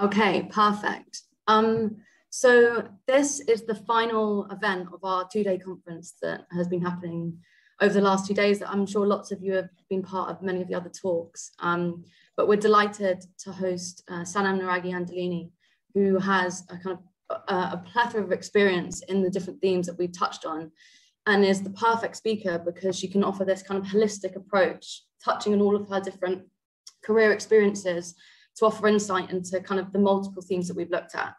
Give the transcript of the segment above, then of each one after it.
Okay, perfect. Um, so this is the final event of our two-day conference that has been happening over the last two days. That I'm sure lots of you have been part of many of the other talks, um, but we're delighted to host uh, Sanam Naraghi who has a kind of a, a plethora of experience in the different themes that we've touched on and is the perfect speaker because she can offer this kind of holistic approach, touching on all of her different career experiences to offer insight into kind of the multiple themes that we've looked at.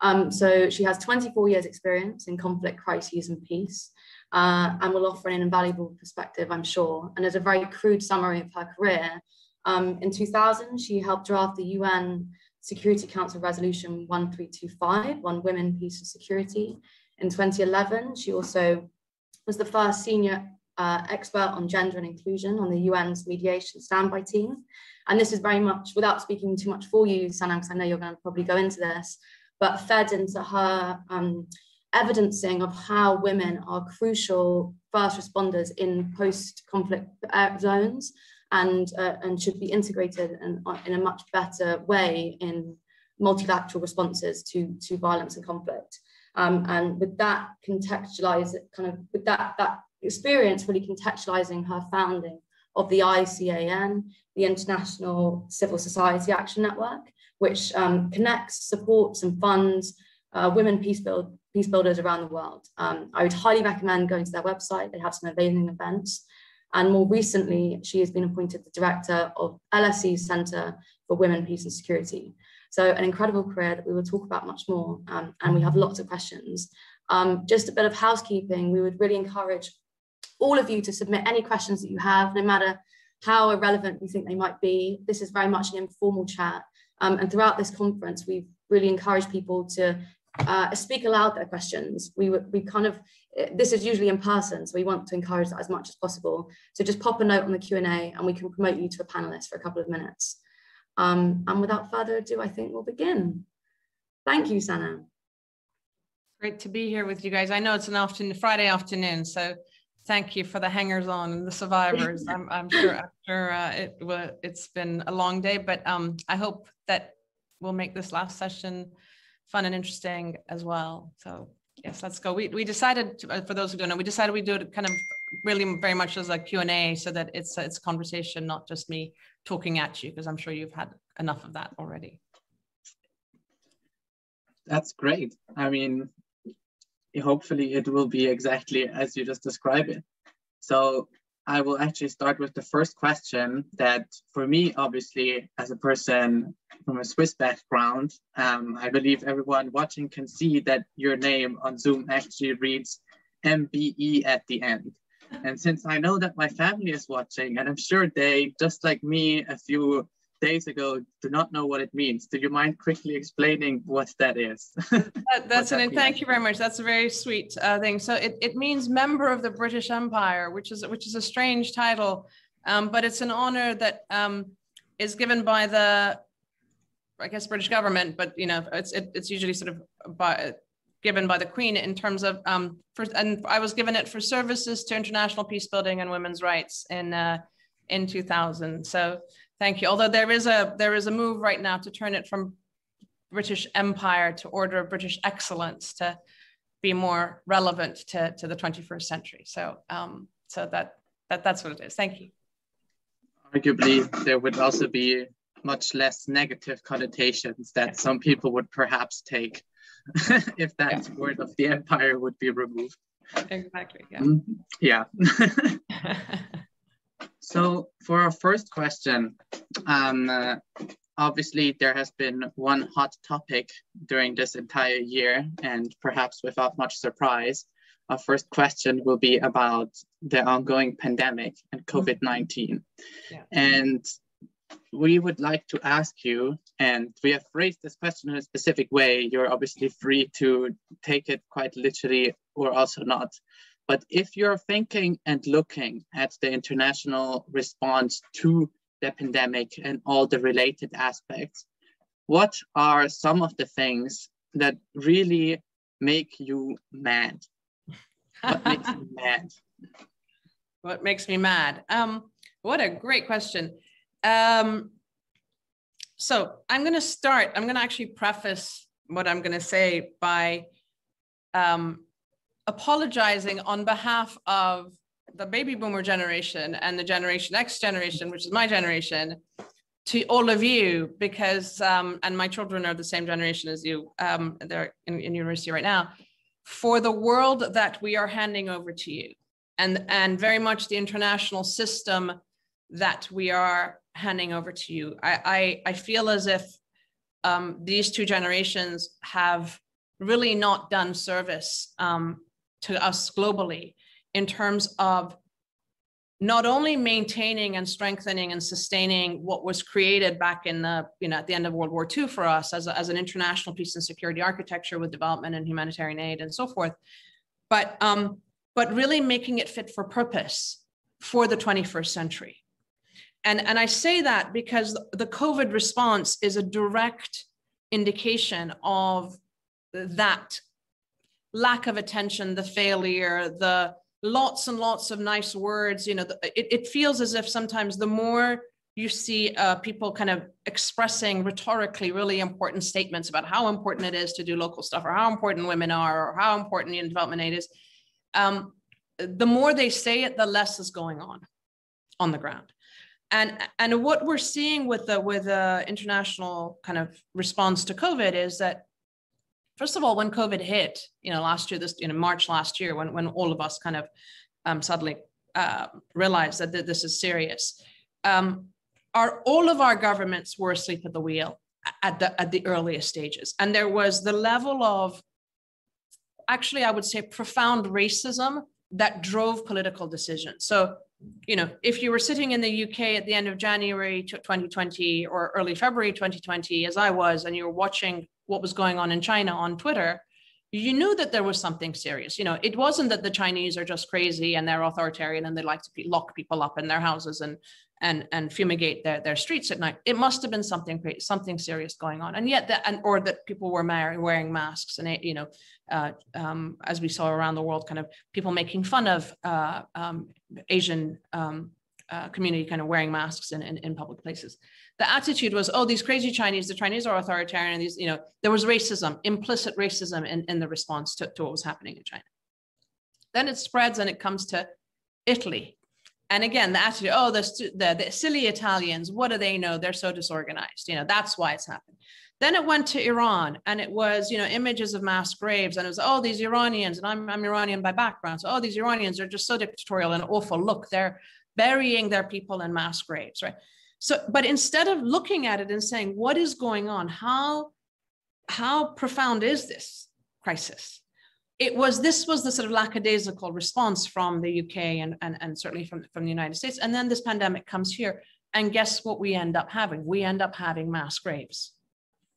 Um, so she has 24 years experience in conflict, crises and peace uh, and will offer an invaluable perspective, I'm sure. And as a very crude summary of her career, um, in 2000, she helped draft the UN Security Council Resolution 1325 on women, peace and security. In 2011, she also was the first senior uh, expert on gender and inclusion on the UN's mediation standby team. And this is very much, without speaking too much for you, Sanam, because I know you're going to probably go into this, but fed into her um, evidencing of how women are crucial first responders in post-conflict zones and, uh, and should be integrated in, in a much better way in multilateral responses to, to violence and conflict. Um, and with that contextualize kind of with that, that experience really contextualizing her founding of the ICAN, the International Civil Society Action Network, which um, connects, supports, and funds uh, women peace, build, peace builders around the world. Um, I would highly recommend going to their website. They have some amazing events. And more recently, she has been appointed the director of LSE's Centre for Women, Peace and Security. So an incredible career that we will talk about much more. Um, and we have lots of questions. Um, just a bit of housekeeping, we would really encourage all of you to submit any questions that you have, no matter how irrelevant you think they might be. This is very much an informal chat. Um, and throughout this conference, we've really encouraged people to uh, speak aloud their questions. We, we kind of, this is usually in person, so we want to encourage that as much as possible. So just pop a note on the Q&A and we can promote you to a panelist for a couple of minutes. Um, and without further ado, I think we'll begin. Thank you, Sana. Great to be here with you guys. I know it's an afternoon, Friday afternoon, so thank you for the hangers on and the survivors. I'm, I'm sure after uh, it, it's been a long day, but um, I hope that we'll make this last session fun and interesting as well. So yes, let's go. We, we decided, to, uh, for those who don't know, we decided we do it kind of really very much as a Q&A so that it's, it's a conversation, not just me talking at you, because I'm sure you've had enough of that already. That's great. I mean, hopefully it will be exactly as you just described it. So I will actually start with the first question that for me, obviously, as a person from a Swiss background, um, I believe everyone watching can see that your name on Zoom actually reads MBE at the end. And since I know that my family is watching, and I'm sure they, just like me a few days ago do not know what it means. Do you mind quickly explaining what that is? that, that's an, that thank you very much. That's a very sweet uh, thing. So it, it means member of the British Empire, which is which is a strange title, um, but it's an honor that um, is given by the, I guess, British government, but you know, it's it, it's usually sort of by given by the Queen in terms of um, for, and I was given it for services to international peace building and women's rights in uh, in 2000. So Thank you. Although there is a there is a move right now to turn it from British Empire to Order of British Excellence to be more relevant to, to the 21st century. So um, so that that that's what it is. Thank you. Arguably, there would also be much less negative connotations that some people would perhaps take if that yeah. word of the empire would be removed. Exactly. Yeah. Mm, yeah. So for our first question, um, uh, obviously there has been one hot topic during this entire year and perhaps without much surprise, our first question will be about the ongoing pandemic and mm-hmm. COVID-19. Yeah. And we would like to ask you, and we have phrased this question in a specific way. You're obviously free to take it quite literally or also not. But if you're thinking and looking at the international response to the pandemic and all the related aspects, what are some of the things that really make you mad? What makes you mad? What makes me mad? Um, what a great question. Um, so I'm going to start. I'm going to actually preface what I'm going to say by um, apologizing on behalf of the baby boomer generation and the Generation X generation, which is my generation, to all of you because, um, and my children are the same generation as you, um, they're in, in university right now, for the world that we are handing over to you and, and very much the international system that we are handing over to you. I, I, I feel as if um, these two generations have really not done service um, to us globally in terms of not only maintaining and strengthening and sustaining what was created back in the you know at the end of world war ii for us as, a, as an international peace and security architecture with development and humanitarian aid and so forth but um, but really making it fit for purpose for the 21st century. And and i say that because the covid response is a direct indication of that lack of attention the failure the lots and lots of nice words you know it, it feels as if sometimes the more you see uh, people kind of expressing rhetorically really important statements about how important it is to do local stuff or how important women are or how important in development aid is um, the more they say it the less is going on on the ground. And and what we're seeing with the with the international kind of response to covid is that first of all, when COVID hit, you know, last year, this, you know, March last year, when, when all of us kind of um, suddenly uh, realized that th- this is serious, um, our, all of our governments were asleep at the wheel at the, at the earliest stages. And there was the level of, actually, I would say profound racism that drove political decisions. So, you know, if you were sitting in the UK at the end of January 2020 or early February 2020, as I was, and you were watching what was going on in China on Twitter, you knew that there was something serious. You know, it wasn't that the Chinese are just crazy and they're authoritarian and they like to lock people up in their houses and and and fumigate their, their streets at night. It must have been something something serious going on, and yet that and or that people were wearing masks and you know, uh, um, as we saw around the world, kind of people making fun of uh, um, Asian um, uh, community, kind of wearing masks in, in, in public places the attitude was, oh, these crazy Chinese, the Chinese are authoritarian. These, you know, there was racism, implicit racism in, in the response to, to what was happening in China. Then it spreads and it comes to Italy. And again, the attitude, oh, the, the, the silly Italians, what do they know? They're so disorganized. You know, that's why it's happened. Then it went to Iran and it was, you know, images of mass graves. And it was, oh, these Iranians, and I'm, I'm Iranian by background. So, oh, these Iranians are just so dictatorial and awful. Look, they're burying their people in mass graves, right? So, but instead of looking at it and saying, what is going on? How, how profound is this crisis? It was, this was the sort of lackadaisical response from the UK and, and, and certainly from, from the United States. And then this pandemic comes here. And guess what we end up having? We end up having mass graves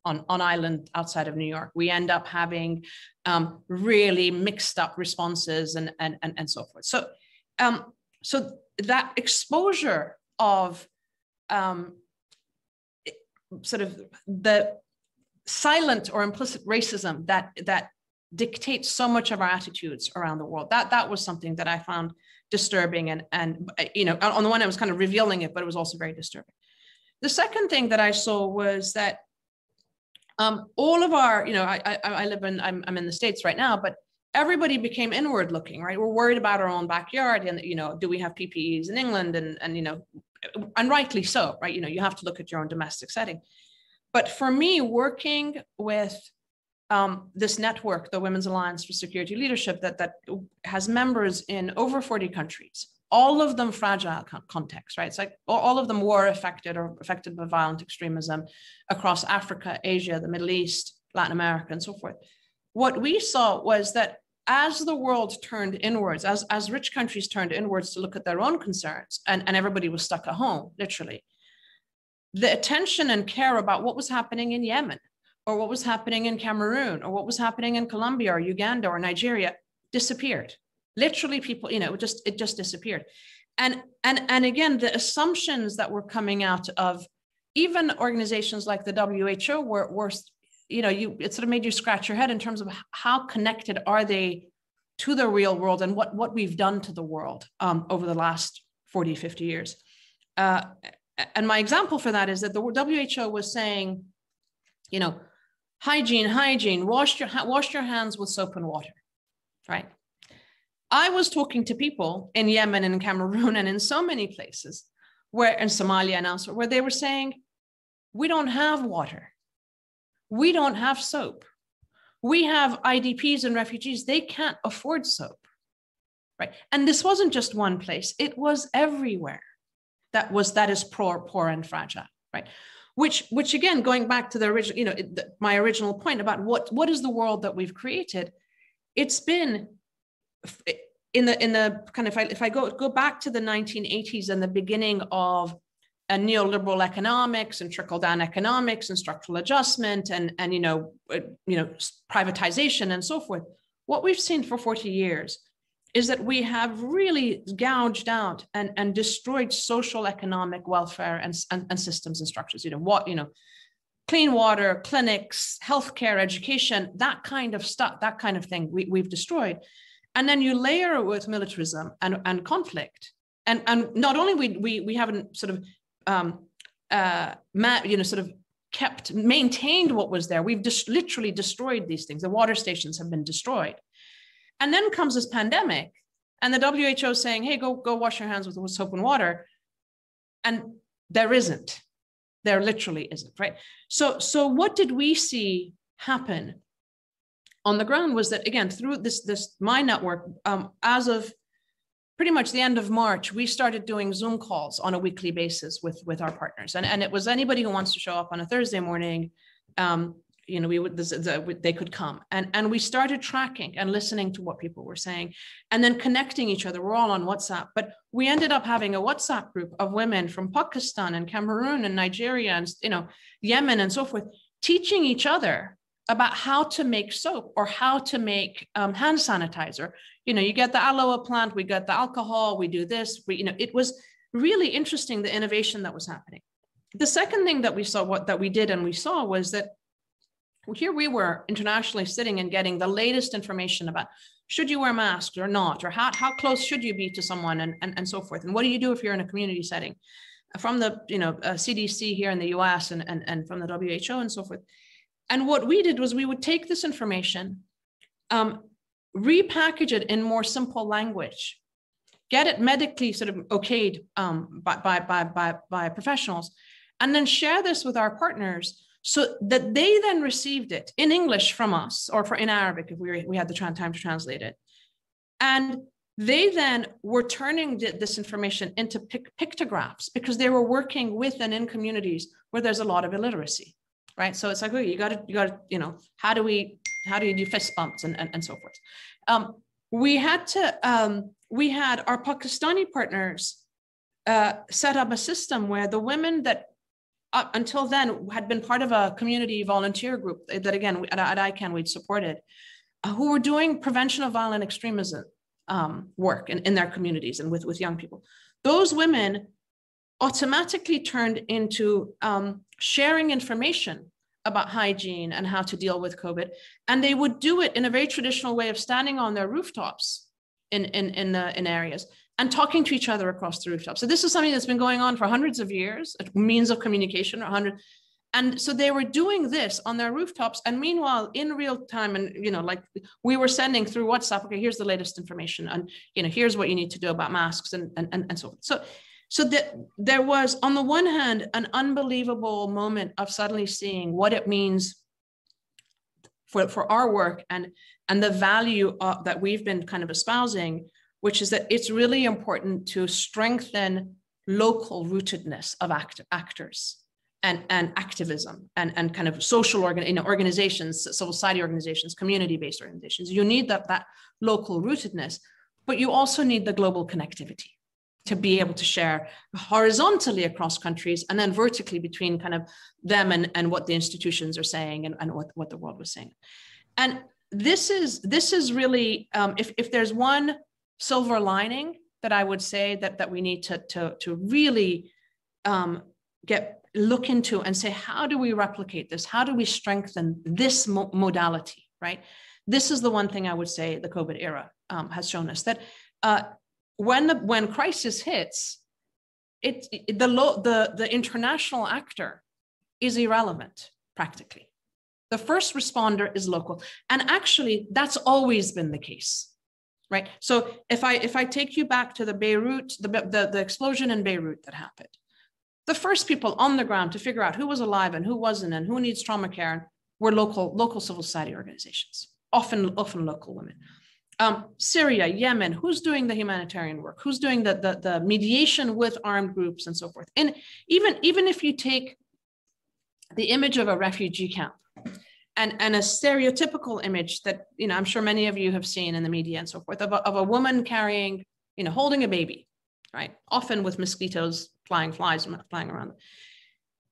on, on island outside of New York. We end up having um, really mixed up responses and, and, and, and so forth. So, um, so that exposure of um, sort of the silent or implicit racism that that dictates so much of our attitudes around the world. That that was something that I found disturbing and and you know on the one I was kind of revealing it, but it was also very disturbing. The second thing that I saw was that um, all of our you know I, I, I live in I'm, I'm in the states right now, but everybody became inward looking right we're worried about our own backyard and you know do we have ppes in england and and you know and rightly so, right? You know, you have to look at your own domestic setting. But for me, working with um, this network, the Women's Alliance for Security Leadership, that that has members in over 40 countries, all of them fragile contexts, right? It's like all of them were affected or affected by violent extremism across Africa, Asia, the Middle East, Latin America, and so forth. What we saw was that as the world turned inwards, as, as rich countries turned inwards to look at their own concerns, and, and everybody was stuck at home, literally, the attention and care about what was happening in Yemen, or what was happening in Cameroon, or what was happening in Colombia, or Uganda, or Nigeria disappeared. Literally, people, you know, it just it just disappeared. And and and again, the assumptions that were coming out of even organizations like the WHO were, were you know, you it sort of made you scratch your head in terms of how connected are they to the real world and what what we've done to the world um, over the last 40, 50 years. Uh, and my example for that is that the WHO was saying, you know, hygiene, hygiene, wash your, wash your hands with soap and water, right? I was talking to people in Yemen and in Cameroon and in so many places where in Somalia and elsewhere where they were saying, we don't have water. We don't have soap. We have IDPs and refugees. They can't afford soap. Right. And this wasn't just one place, it was everywhere that was that is poor, poor and fragile. Right. Which, which again, going back to the original, you know, the, my original point about what, what is the world that we've created, it's been in the in the kind of if I, if I go go back to the 1980s and the beginning of a neoliberal economics and trickle down economics and structural adjustment and and you know uh, you know privatization and so forth. What we've seen for 40 years is that we have really gouged out and, and destroyed social economic welfare and, and, and systems and structures you know what you know clean water clinics healthcare education that kind of stuff that kind of thing we, we've destroyed. And then you layer it with militarism and, and conflict. And and not only we we, we haven't sort of um, uh, you know sort of kept maintained what was there. We've just literally destroyed these things. The water stations have been destroyed. And then comes this pandemic and the who saying hey go go wash your hands with, with soap and water. And there isn't. There literally isn't right? So so what did we see happen on the ground was that again through this this my network um, as of pretty much the end of march we started doing zoom calls on a weekly basis with with our partners. And, and it was anybody who wants to show up on a thursday morning um, you know we would this, the, they could come. And and we started tracking and listening to what people were saying and then connecting each other. We're all on whatsapp but we ended up having a whatsapp group of women from pakistan and cameroon and nigeria and you know yemen and so forth teaching each other about how to make soap or how to make um, hand sanitizer. You know, you get the aloe plant, we got the alcohol, we do this. We, you know, it was really interesting the innovation that was happening. The second thing that we saw, what that we did and we saw was that here we were internationally sitting and getting the latest information about should you wear masks or not, or how, how close should you be to someone and, and, and so forth. And what do you do if you're in a community setting? From the you know uh, CDC here in the US and, and, and from the WHO and so forth. And what we did was we would take this information, um, repackage it in more simple language, get it medically sort of okayed um, by, by, by, by, by professionals, and then share this with our partners so that they then received it in English from us or for in Arabic if we, were, we had the time to translate it. And they then were turning this information into pictographs because they were working with and in communities where there's a lot of illiteracy right? So it's like, okay, you got to, you got to, you know, how do we, how do you do fist bumps and, and, and so forth? Um, we had to, um, we had our Pakistani partners uh, set up a system where the women that up until then had been part of a community volunteer group that again at, at ICAN we'd supported, uh, who were doing prevention of violent extremism um, work in, in their communities and with, with young people. Those women automatically turned into um, sharing information about hygiene and how to deal with COVID. And they would do it in a very traditional way of standing on their rooftops in, in, in, in areas and talking to each other across the rooftop. So this is something that's been going on for hundreds of years, a means of communication, 100. And so they were doing this on their rooftops. And meanwhile, in real time, and, you know, like we were sending through WhatsApp, okay, here's the latest information. And, you know, here's what you need to do about masks and, and, and, and so on. So so that there was, on the one hand, an unbelievable moment of suddenly seeing what it means for, for our work and, and the value of, that we've been kind of espousing, which is that it's really important to strengthen local rootedness of act, actors and, and activism and, and kind of social organ, you know, organizations, civil society organizations, community-based organizations. You need that, that local rootedness, but you also need the global connectivity to be able to share horizontally across countries and then vertically between kind of them and, and what the institutions are saying and, and what, what the world was saying. And this is this is really um, if, if there's one silver lining that I would say that that we need to to, to really um, get look into and say how do we replicate this? How do we strengthen this mo modality? Right. This is the one thing I would say the COVID era um, has shown us that uh, when the when crisis hits it, it the, lo- the, the international actor is irrelevant practically. The first responder is local. And actually, that's always been the case, right? So if I if I take you back to the Beirut, the, the, the explosion in Beirut that happened, the first people on the ground to figure out who was alive and who wasn't and who needs trauma care were local local civil society organizations, often often local women. Um, Syria, Yemen, who's doing the humanitarian work? Who's doing the, the, the mediation with armed groups and so forth? And even, even if you take the image of a refugee camp and, and a stereotypical image that, you know, I'm sure many of you have seen in the media and so forth of a, of a woman carrying, you know, holding a baby, right? Often with mosquitoes flying, flies flying around.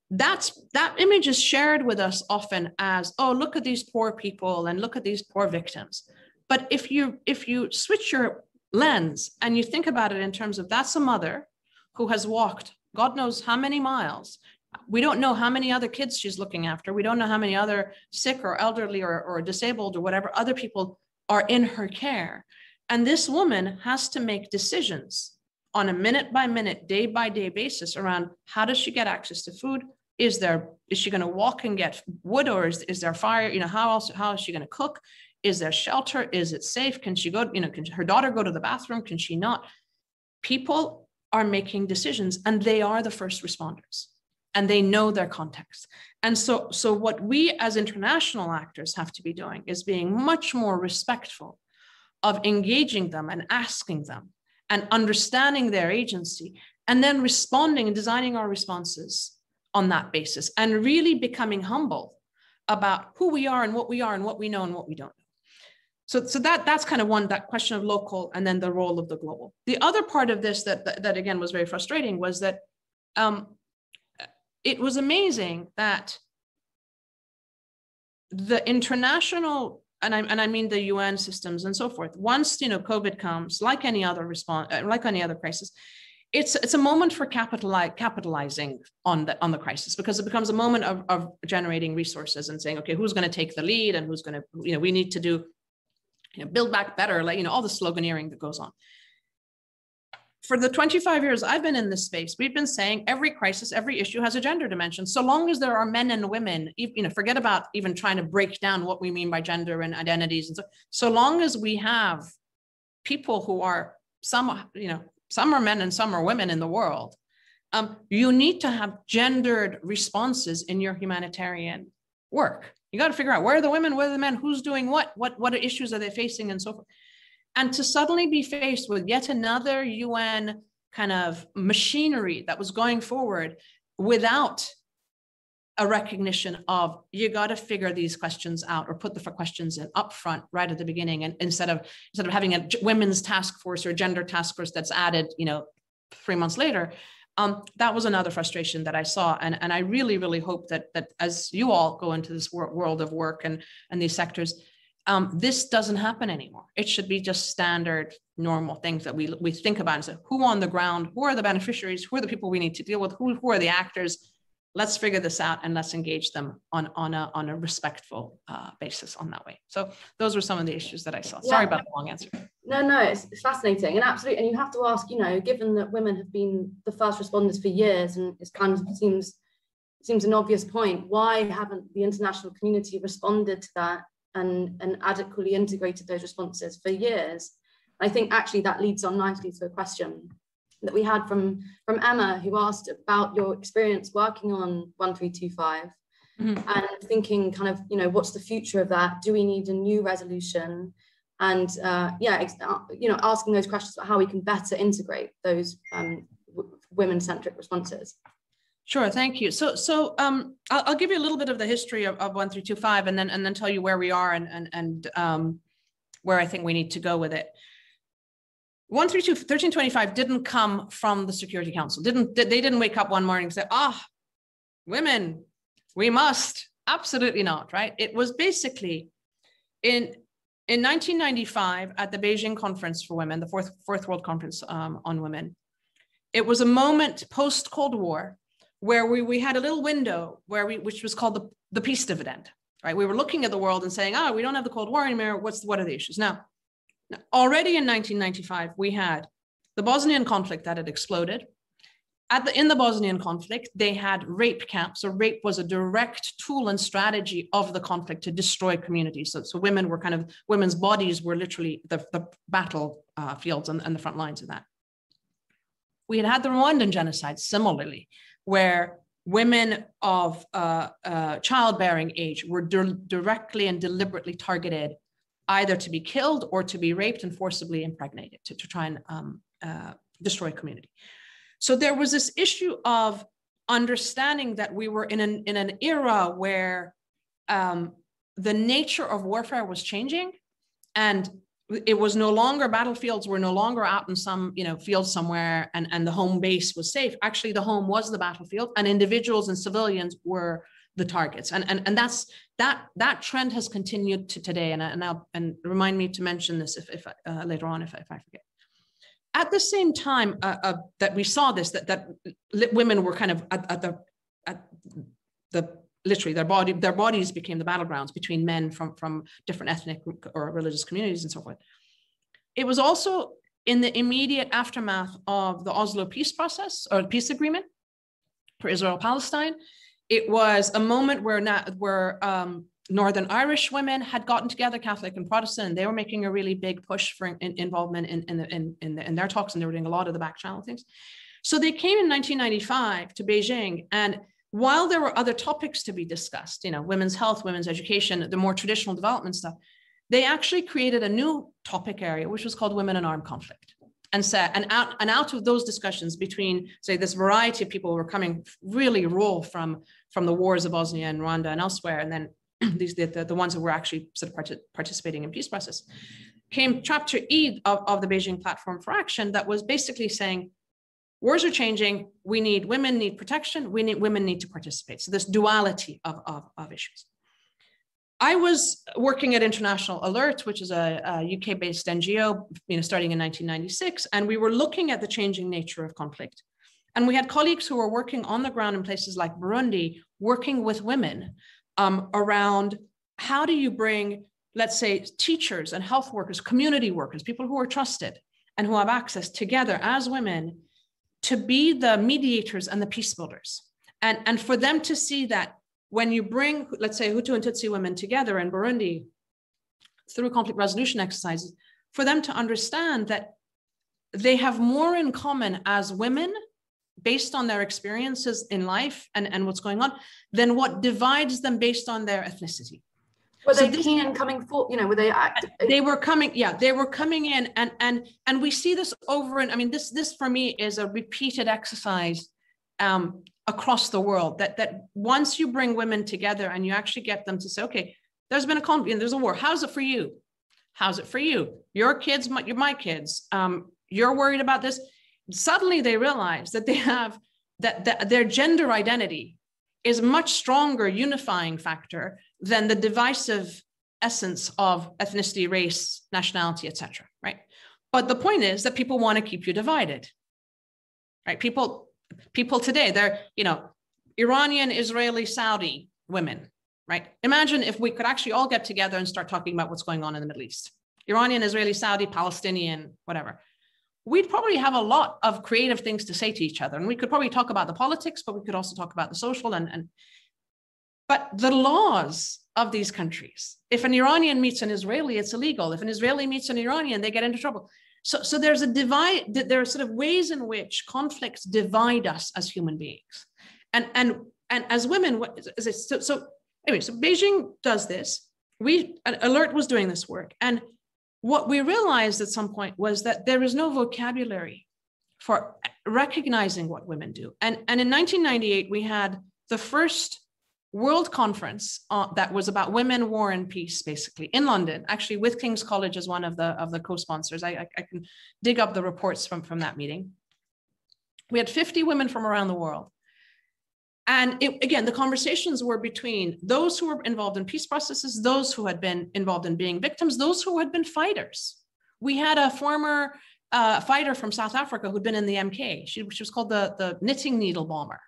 That's that image is shared with us often as, oh, look at these poor people and look at these poor victims. But if you if you switch your lens and you think about it in terms of that's a mother who has walked God knows how many miles we don't know how many other kids she's looking after. We don't know how many other sick or elderly or, or disabled or whatever other people are in her care. And this woman has to make decisions on a minute by minute, day by day basis around how does she get access to food? Is there is she going to walk and get wood or is, is there fire? You know, how else how is she going to cook? Is there shelter? Is it safe? Can she go, you know, can her daughter go to the bathroom? Can she not? People are making decisions and they are the first responders and they know their context. And so, so what we as international actors have to be doing is being much more respectful of engaging them and asking them and understanding their agency and then responding and designing our responses on that basis and really becoming humble about who we are and what we are and what we know and what we don't. So, so that that's kind of one that question of local and then the role of the global. The other part of this that that, that again was very frustrating was that um, it was amazing that the international and I, and I mean the UN systems and so forth. Once you know COVID comes, like any other response, uh, like any other crisis, it's it's a moment for capitalizing on the on the crisis because it becomes a moment of, of generating resources and saying, okay, who's going to take the lead and who's going to you know we need to do you know build back better, like you know all the sloganeering that goes on for the 25 years I've been in this space, we've been saying every crisis, every issue has a gender dimension. So long as there are men and women, you know, forget about even trying to break down what we mean by gender and identities. And so, so long as we have people who are some, you know, some are men and some are women in the world, um, you need to have gendered responses in your humanitarian work. You got to figure out where are the women, where are the men, who's doing what, what, what issues are they facing, and so forth. And to suddenly be faced with yet another UN kind of machinery that was going forward without a recognition of you got to figure these questions out or put the questions in up front right at the beginning and instead of instead of having a women's task force or gender task force that's added you know three months later um, that was another frustration that I saw. And, and I really, really hope that, that as you all go into this world of work and, and these sectors, um, this doesn't happen anymore. It should be just standard, normal things that we, we think about and say, who on the ground, who are the beneficiaries, who are the people we need to deal with, who, who are the actors? Let's figure this out and let's engage them on, on, a, on a respectful uh, basis on that way. So those were some of the issues that I saw. Sorry yeah. about the long answer. No, no, it's, it's fascinating and absolutely. And you have to ask, you know, given that women have been the first responders for years and it kind of seems seems an obvious point, why haven't the international community responded to that and, and adequately integrated those responses for years. I think actually that leads on nicely to a question that we had from, from Emma, who asked about your experience working on 1325 mm-hmm. and thinking kind of, you know, what's the future of that? Do we need a new resolution? And uh, yeah, uh, you know, asking those questions about how we can better integrate those um, women-centric responses. Sure, thank you. So, so um, I'll, I'll, give you a little bit of the history of, of 1325 and then, and then tell you where we are and, and, and um, where I think we need to go with it. 132, 1325 didn't come from the Security Council. Didn't They didn't wake up one morning and say, ah, oh, women, we must. Absolutely not, right? It was basically in, in 1995 at the Beijing Conference for Women, the Fourth, Fourth World Conference um, on Women, it was a moment post Cold War where we, we had a little window where we, which was called the, the peace dividend, right? We were looking at the world and saying, oh, we don't have the Cold War anymore. What's, what are the issues? Now, already in 1995, we had the Bosnian conflict that had exploded. at the, in the Bosnian conflict, they had rape camps. So rape was a direct tool and strategy of the conflict to destroy communities. So, so women were kind of, women's bodies were literally the, the battle uh, fields and, and the front lines of that. We had had the Rwandan genocide similarly, where women of uh, uh, childbearing age were di directly and deliberately targeted either to be killed or to be raped and forcibly impregnated to, to try and um, uh, destroy community. So there was this issue of understanding that we were in an, in an era where um, the nature of warfare was changing and it was no longer battlefields were no longer out in some you know field somewhere and, and the home base was safe actually the home was the battlefield and individuals and civilians were the targets and and, and that's that that trend has continued to today and, and I'll and remind me to mention this if, if uh, later on if, if I forget at the same time uh, uh, that we saw this, that, that women were kind of at, at, the, at the literally their body, their bodies became the battlegrounds between men from, from different ethnic or religious communities and so forth. It was also in the immediate aftermath of the Oslo peace process or peace agreement for Israel Palestine. It was a moment where, not, where um, Northern Irish women had gotten together, Catholic and Protestant, and they were making a really big push for in, involvement in, in, the, in, in, the, in, their talks, and they were doing a lot of the back channel things. So they came in 1995 to Beijing, and while there were other topics to be discussed, you know, women's health, women's education, the more traditional development stuff, they actually created a new topic area, which was called women in armed conflict. And said, and out, and out of those discussions between, say, this variety of people who were coming really raw from, from the wars of Bosnia and Rwanda and elsewhere, and then these the, the, the, ones that were actually sort of part- participating in peace process, came chapter E of, of the Beijing Platform for Action that was basically saying, wars are changing, we need women need protection, we need women need to participate. So this duality of, of, of issues. I was working at International Alert, which is a, a UK-based NGO, you know, starting in 1996, and we were looking at the changing nature of conflict. And we had colleagues who were working on the ground in places like Burundi, working with women um, around how do you bring, let's say, teachers and health workers, community workers, people who are trusted and who have access together as women to be the mediators and the peace builders. And, and for them to see that when you bring, let's say, Hutu and Tutsi women together in Burundi through conflict resolution exercises, for them to understand that they have more in common as women based on their experiences in life and, and what's going on than what divides them based on their ethnicity. Were so they keen coming for, you know, were they they were coming, yeah, they were coming in and and and we see this over and I mean this this for me is a repeated exercise um, across the world that that once you bring women together and you actually get them to say, okay, there's been a conflict, there's a war. How's it for you? How's it for you? Your kids, my, my kids. Um, you're worried about this suddenly they realize that they have that, that their gender identity is much stronger unifying factor than the divisive essence of ethnicity, race, nationality, etc. Right? But the point is that people want to keep you divided. Right? People, people today, they're you know, Iranian, Israeli, Saudi women. Right? Imagine if we could actually all get together and start talking about what's going on in the Middle East. Iranian, Israeli, Saudi, Palestinian, whatever we'd probably have a lot of creative things to say to each other. And we could probably talk about the politics, but we could also talk about the social and, and but the laws of these countries. If an Iranian meets an Israeli, it's illegal. If an Israeli meets an Iranian, they get into trouble. So, so there's a divide, there are sort of ways in which conflicts divide us as human beings. And, and, and as women, what, so, so anyway, so Beijing does this. We, Alert was doing this work. And what we realized at some point was that there is no vocabulary for recognizing what women do. And, and in 1998, we had the first world conference uh, that was about women, war, and peace, basically in London, actually with King's College as one of the, of the co-sponsors. I, I, I can dig up the reports from, from that meeting. We had 50 women from around the world. And it, again, the conversations were between those who were involved in peace processes, those who had been involved in being victims, those who had been fighters. We had a former uh, fighter from South Africa who'd been in the MK. She, she was called the, the knitting needle bomber,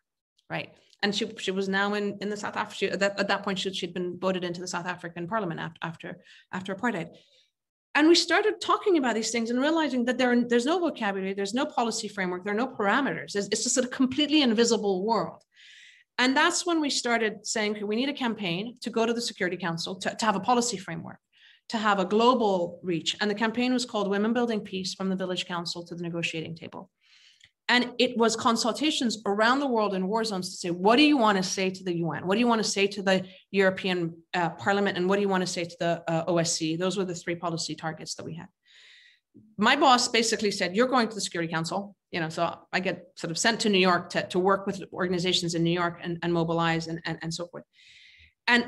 right? And she, she was now in, in the South Africa, at that, at that point, she, she'd been voted into the South African parliament after, after, after apartheid. And we started talking about these things and realizing that there, there's no vocabulary, there's no policy framework, there are no parameters. It's, it's just a completely invisible world. And that's when we started saying, okay, we need a campaign to go to the Security Council to, to have a policy framework, to have a global reach. And the campaign was called Women Building Peace from the Village Council to the Negotiating Table. And it was consultations around the world in war zones to say, what do you want to say to the UN? What do you want to say to the European uh, Parliament? And what do you want to say to the uh, OSCE? Those were the three policy targets that we had. My boss basically said, you're going to the Security Council. You know, so I get sort of sent to New York to, to work with organizations in New York and, and mobilize and, and, and so forth. And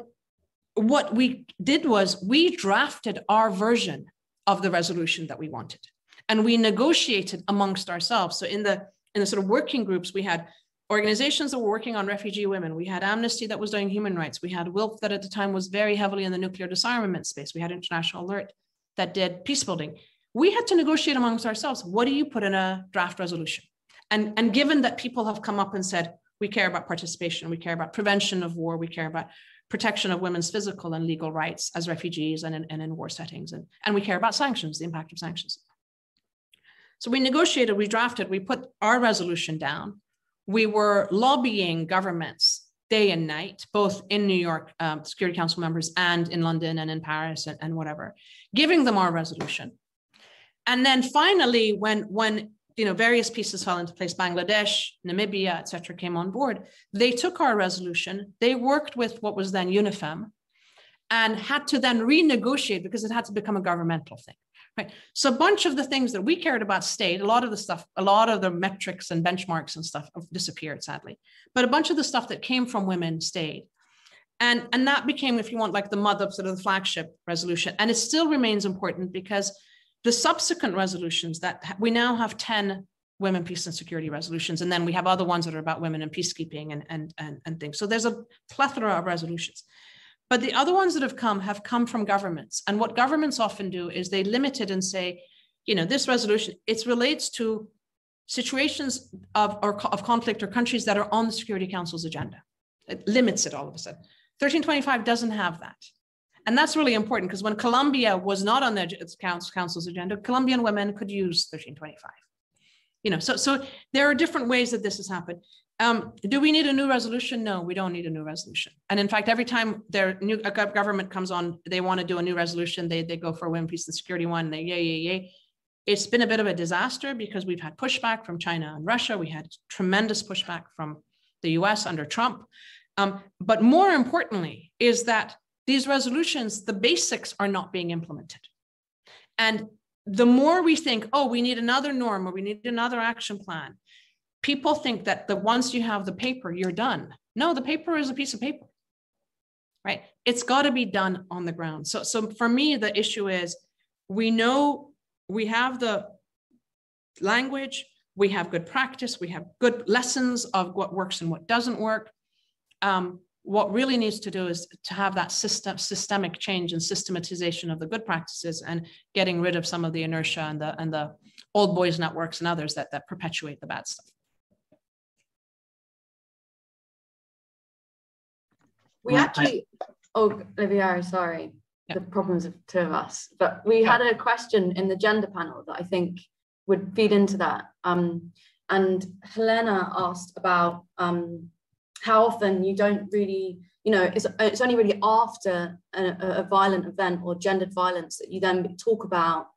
what we did was we drafted our version of the resolution that we wanted and we negotiated amongst ourselves so in the in the sort of working groups, we had organizations that were working on refugee women. We had Amnesty that was doing human rights. We had WILPF that at the time was very heavily in the nuclear disarmament space. We had International Alert that did peace building. We had to negotiate amongst ourselves. What do you put in a draft resolution? And, and given that people have come up and said, we care about participation, we care about prevention of war, we care about protection of women's physical and legal rights as refugees and in, and in war settings, and, and we care about sanctions, the impact of sanctions. So we negotiated, we drafted, we put our resolution down. We were lobbying governments day and night, both in New York, um, Security Council members, and in London and in Paris and, and whatever, giving them our resolution. And then finally, when when you know various pieces fell into place, Bangladesh, Namibia, etc., came on board. They took our resolution. They worked with what was then UNIFEM, and had to then renegotiate because it had to become a governmental thing. Right. So a bunch of the things that we cared about stayed. A lot of the stuff, a lot of the metrics and benchmarks and stuff disappeared, sadly. But a bunch of the stuff that came from women stayed. And, and that became, if you want, like the mother sort of the flagship resolution. And it still remains important because the subsequent resolutions that we now have 10 women, peace and security resolutions. And then we have other ones that are about women and peacekeeping and, and, and, and things. So there's a plethora of resolutions. But the other ones that have come have come from governments. And what governments often do is they limit it and say, you know, this resolution, it relates to situations of, or, of conflict or countries that are on the Security Council's agenda. It limits it all of a sudden. 1325 doesn't have that. And that's really important because when Colombia was not on the council's agenda, Colombian women could use 1325. You know, so, so there are different ways that this has happened. Um, do we need a new resolution? No, we don't need a new resolution. And in fact, every time their new government comes on, they want to do a new resolution. They, they go for a women, peace, and security one. They yay, yay, yay. It's been a bit of a disaster because we've had pushback from China and Russia. We had tremendous pushback from the US under Trump. Um, but more importantly, is that these resolutions, the basics are not being implemented. And the more we think, oh, we need another norm or we need another action plan, people think that the once you have the paper, you're done. No, the paper is a piece of paper, right? It's got to be done on the ground. So, so for me, the issue is we know we have the language, we have good practice, we have good lessons of what works and what doesn't work. Um, what really needs to do is to have that system, systemic change and systematization of the good practices and getting rid of some of the inertia and the and the old boys networks and others that that perpetuate the bad stuff. We actually, oh, Olivia, sorry, yeah. the problems of two of us, but we yeah. had a question in the gender panel that I think would feed into that. Um, and Helena asked about um, how often you don't really, you know, it's, it's only really after a, a violent event or gendered violence that you then talk about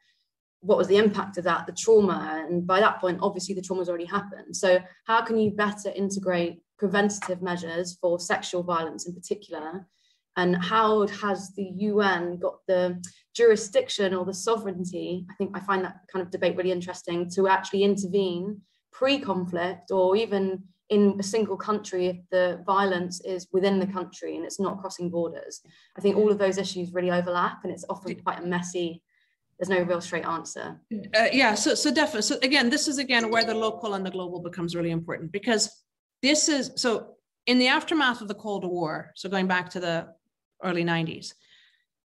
what was the impact of that, the trauma. And by that point, obviously the trauma's already happened. So how can you better integrate preventative measures for sexual violence in particular? And how has the UN got the jurisdiction or the sovereignty? I think I find that kind of debate really interesting to actually intervene pre conflict or even in a single country if the violence is within the country and it's not crossing borders. I think all of those issues really overlap and it's often quite a messy there's no real straight answer. Uh, yeah, so so definitely. So again, this is again where the local and the global becomes really important because this is so in the aftermath of the Cold War, so going back to the early 90s,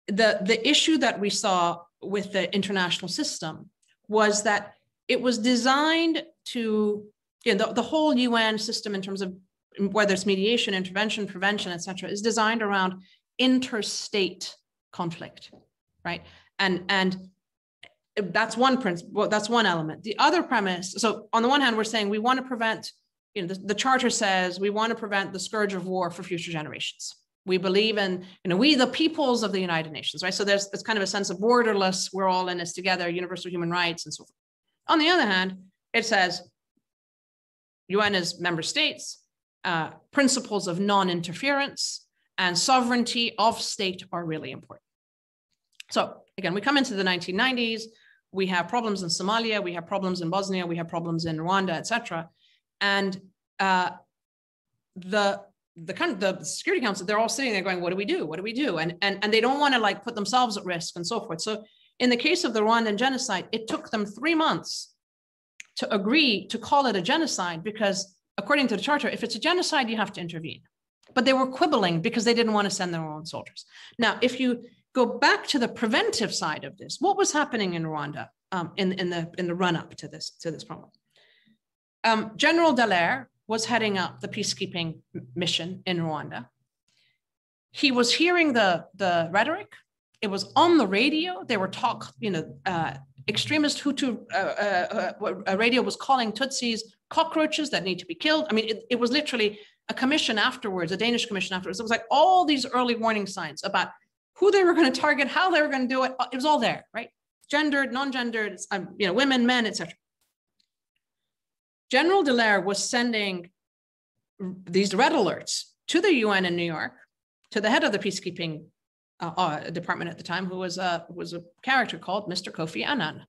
the, the issue that we saw with the international system was that it was designed to, you know, the, the whole UN system in terms of whether it's mediation, intervention, prevention, et cetera, is designed around interstate conflict, right? And, and that's one principle. Well, that's one element. The other premise. So on the one hand, we're saying we want to prevent. You know, the, the charter says we want to prevent the scourge of war for future generations. We believe in, you know, we the peoples of the United Nations, right? So there's, there's kind of a sense of borderless, we're all in this together, universal human rights and so forth. On the other hand, it says UN is member states, uh, principles of non-interference and sovereignty of state are really important. So again, we come into the 1990s, we have problems in Somalia, we have problems in Bosnia, we have problems in Rwanda, etc. And uh, the the kind of the Security Council, they're all sitting there going, "What do we do? What do we do?" And and and they don't want to like put themselves at risk and so forth. So in the case of the Rwandan genocide, it took them three months to agree to call it a genocide because, according to the charter, if it's a genocide, you have to intervene. But they were quibbling because they didn't want to send their own soldiers. Now, if you go back to the preventive side of this, what was happening in Rwanda um, in, in the in the run up to this to this problem? Um, General Dallaire was heading up the peacekeeping mission in Rwanda. He was hearing the the rhetoric. It was on the radio. They were talk, you know, uh, extremist Hutu uh, uh, uh, radio was calling Tutsis cockroaches that need to be killed. I mean, it, it was literally a commission afterwards, a Danish commission afterwards. It was like all these early warning signs about who they were going to target, how they were going to do it. It was all there, right? Gendered, non-gendered, um, you know, women, men, etc. General Dallaire was sending these red alerts to the UN in New York, to the head of the peacekeeping uh, uh, department at the time, who was a was a character called Mr. Kofi Annan.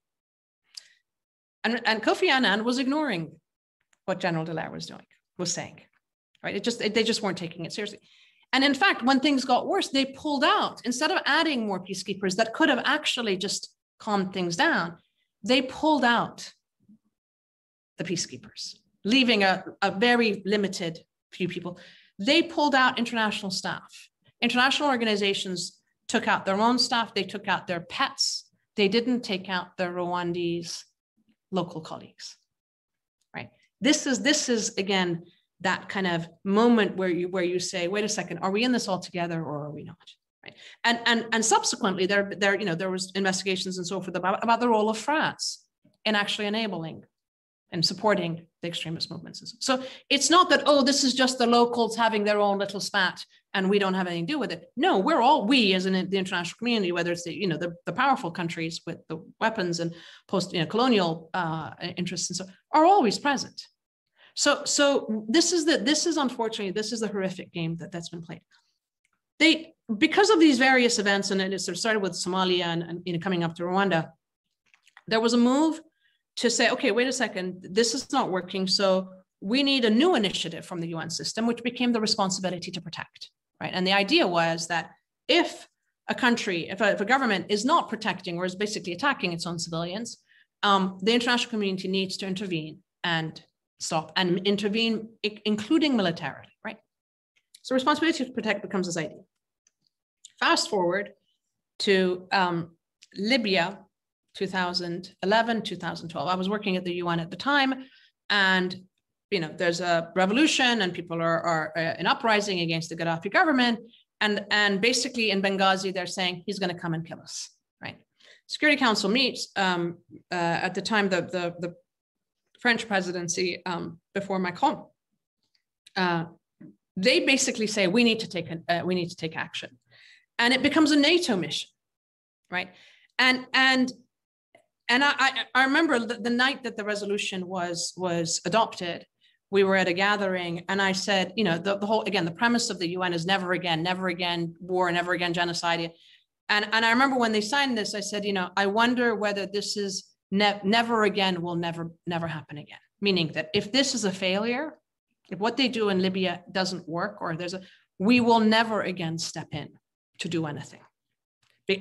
And, and Kofi Annan was ignoring what General Dallaire was doing, was saying, right? It just they just weren't taking it seriously. And in fact, when things got worse, they pulled out instead of adding more peacekeepers that could have actually just calmed things down. They pulled out the peacekeepers, leaving a, a very limited few people. They pulled out international staff. International organizations took out their own staff, they took out their pets, they didn't take out their Rwandese local colleagues. Right. This is this is again that kind of moment where you where you say, wait a second, are we in this all together or are we not? Right. And and and subsequently there there you know there was investigations and so forth about, about the role of France in actually enabling and supporting the extremist movements. So it's not that, oh, this is just the locals having their own little spat and we don't have anything to do with it. No, we're all, we as in the international community, whether it's the, you know, the, the powerful countries with the weapons and post, you know, colonial uh, interests and so are always present. So, so this is the, this is unfortunately, this is the horrific game that that's been played. They, because of these various events, and it sort of started with Somalia and, and you know, coming up to Rwanda, there was a move to say, okay, wait a second, this is not working. So we need a new initiative from the UN system, which became the responsibility to protect, right? And the idea was that if a country, if a, if a government is not protecting or is basically attacking its own civilians, um, the international community needs to intervene and stop and intervene, including militarily, right? So responsibility to protect becomes this idea. Fast forward to um, Libya 2011, 2012. I was working at the UN at the time, and you know, there's a revolution, and people are, are uh, in uprising against the Gaddafi government, and and basically in Benghazi they're saying he's going to come and kill us, right? Security Council meets um, uh, at the time the the, the French presidency um, before Macron. Uh, they basically say we need to take an, uh, we need to take action, and it becomes a NATO mission, right? And and and I, I, I remember the, the, night that the resolution was was adopted, we were at a gathering, and I said, you know, the, the whole again, the premise of the UN is never again, never again war, never again genocide. And and I remember when they signed this, I said, you know, I wonder whether this is ne- never again will never never happen again. Meaning that if this is a failure, if what they do in Libya doesn't work, or there's a, we will never again step in to do anything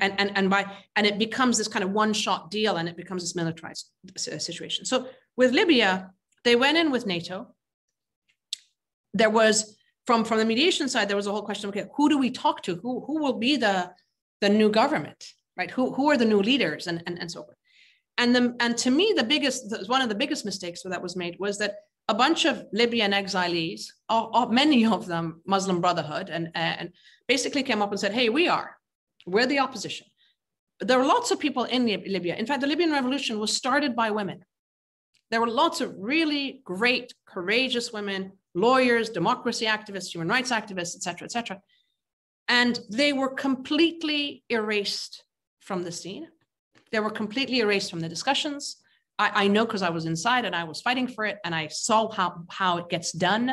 and, and, and by and it becomes this kind of one shot deal and it becomes this militarized uh, situation. So with libya they went in with nato. There was from from the mediation side there was a whole question okay who do we talk to? Who who will be the the new government right? Who who are the new leaders and and, and so forth. And the and to me the biggest one of the biggest mistakes that was made was that a bunch of libyan exilees all, all, many of them muslim brotherhood and and basically came up and said hey we are we're the opposition. there were lots of people in Libya. In fact, the Libyan revolution was started by women. There were lots of really great, courageous women, lawyers, democracy activists, human rights activists, et cetera, et cetera. And they were completely erased from the scene. They were completely erased from the discussions. I, I know because I was inside and I was fighting for it and I saw how, how it gets done.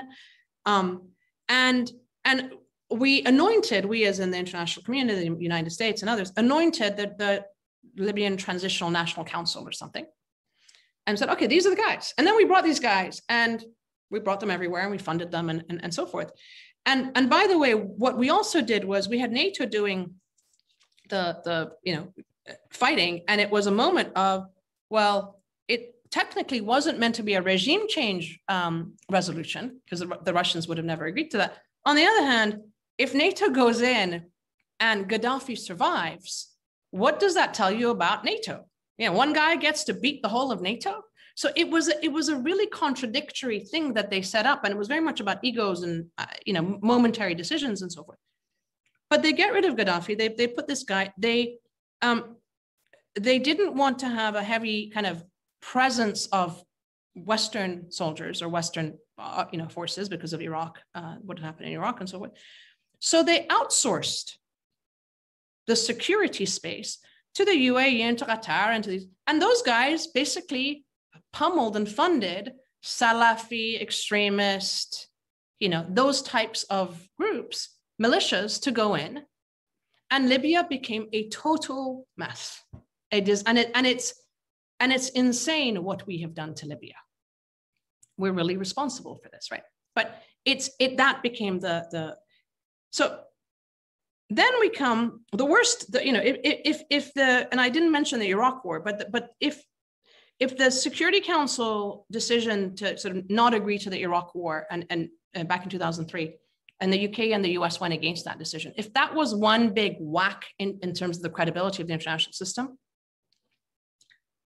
Um, and, and we anointed, we as in the international community, the United States and others, anointed the, the Libyan Transitional National Council or something and said, okay, these are the guys. And then we brought these guys and we brought them everywhere and we funded them and, and, and so forth. And, and by the way, what we also did was we had NATO doing the, the, you know, fighting. And it was a moment of, well, it technically wasn't meant to be a regime change um, resolution because the, the Russians would have never agreed to that. On the other hand, if NATO goes in and Gaddafi survives, what does that tell you about NATO? You know, one guy gets to beat the whole of NATO. So it was it was a really contradictory thing that they set up, and it was very much about egos and uh, you know momentary decisions and so forth. But they get rid of Gaddafi. They they put this guy. They um, they didn't want to have a heavy kind of presence of Western soldiers or Western uh, you know forces because of Iraq, uh, what happened in Iraq and so forth. So they outsourced the security space to the UAE and to Qatar and to these. And those guys basically pummeled and funded Salafi, extremist, you know, those types of groups, militias to go in. And Libya became a total mess. It is, and it and it's and it's insane what we have done to Libya. We're really responsible for this, right? But it's it that became the the so then we come the worst the, you know if, if if the and i didn't mention the iraq war but the, but if if the security council decision to sort of not agree to the iraq war and and, and back in 2003 and the uk and the us went against that decision if that was one big whack in, in terms of the credibility of the international system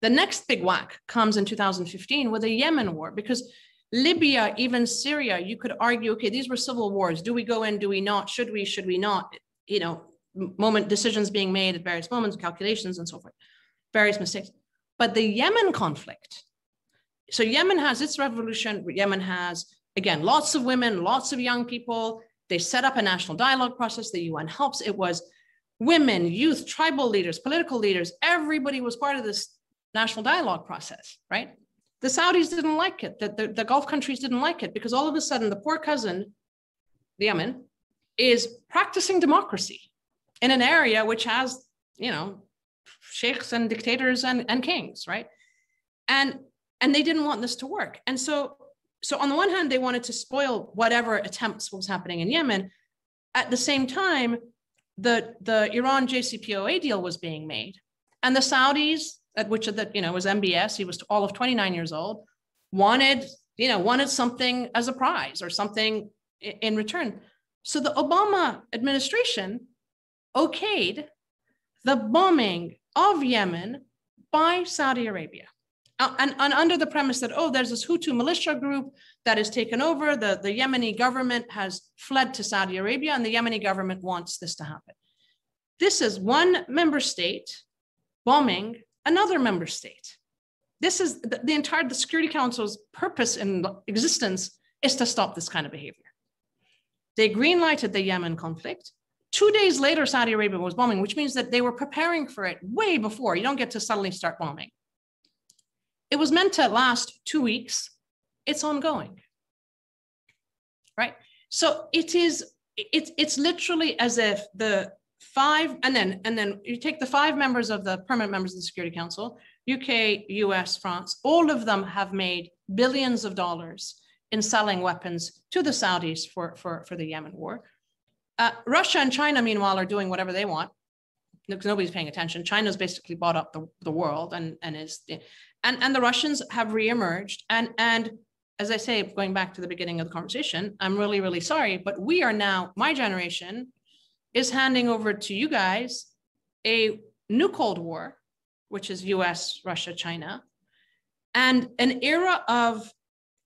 the next big whack comes in 2015 with the yemen war because libya even syria you could argue okay these were civil wars do we go in do we not should we should we not you know, moment decisions being made at various moments, calculations and so forth, various mistakes. But the Yemen conflict, so Yemen has its revolution. Yemen has, again, lots of women, lots of young people. They set up a national dialogue process. The UN helps. It was women, youth, tribal leaders, political leaders. Everybody was part of this national dialogue process, right? The Saudis didn't like it. The, the, the Gulf countries didn't like it because all of a sudden the poor cousin, the Yemen, is practicing democracy in an area which has, you know, sheikhs and dictators and, and kings, right? And and they didn't want this to work. And so, so on the one hand, they wanted to spoil whatever attempts was happening in Yemen. At the same time, the, the Iran JCPOA deal was being made. And the Saudis, at which the, you know, was MBS, he was all of 29 years old, wanted, you know, wanted something as a prize or something in return. So the Obama administration okayed the bombing of Yemen by Saudi Arabia. Uh, and, and, under the premise that, oh, there's this Houthi militia group that is taken over, the, the Yemeni government has fled to Saudi Arabia, and the Yemeni government wants this to happen. This is one member state bombing another member state. This is the, the entire the Security Council's purpose in existence is to stop this kind of behavior. They greenlighted the Yemen conflict. Two days later, Saudi Arabia was bombing, which means that they were preparing for it way before. You don't get to suddenly start bombing. It was meant to last two weeks. It's ongoing. Right? So it is, it's it's literally as if the five, and then and then you take the five members of the permanent members of the Security Council, UK, US, France, all of them have made billions of dollars in selling weapons to the Saudis for, for, for the Yemen war. Uh, Russia and China, meanwhile, are doing whatever they want because nobody's paying attention. China's basically bought up the, the world and, and is, and, and the Russians have reemerged. And, and as I say, going back to the beginning of the conversation, I'm really, really sorry, but we are now, my generation is handing over to you guys a new Cold War, which is US, Russia, China, and an era of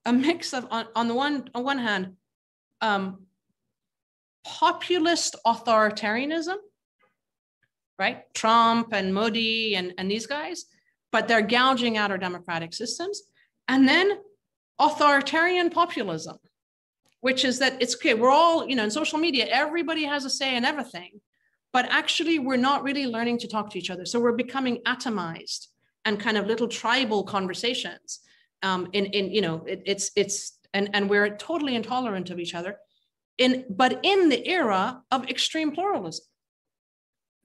a mix of on, on the one on one hand um, populist authoritarianism right? Trump and Modi and, and these guys, but they're gouging out our democratic systems. And then authoritarian populism, which is that it's okay, we're all, you know, in social media, everybody has a say in everything, but actually we're not really learning to talk to each other. So we're becoming atomized and kind of little tribal conversations. Um, in, in, you know, it, it's, it's, and, and we're totally intolerant of each other in, but in the era of extreme pluralism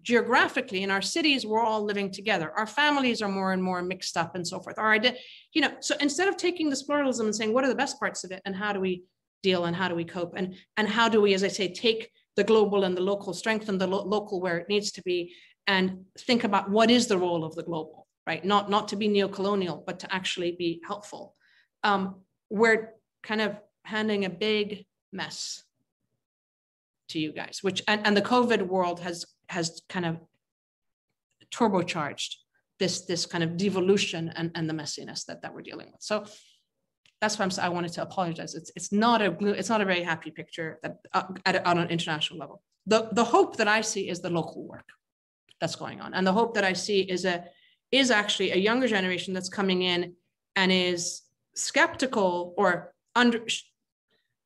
geographically in our cities we're all living together our families are more and more mixed up and so forth our idea you know so instead of taking this pluralism and saying what are the best parts of it and how do we deal and how do we cope and and how do we as i say take the global and the local strengthen the lo- local where it needs to be and think about what is the role of the global right not not to be neo-colonial but to actually be helpful um, we're kind of handing a big mess to you guys which and, and the covid world has has kind of turbocharged this this kind of devolution and, and the messiness that, that we're dealing with. So that's why I'm, I wanted to apologize. It's it's not a it's not a very happy picture that uh, at, on an international level. The the hope that I see is the local work that's going on, and the hope that I see is a is actually a younger generation that's coming in and is skeptical or under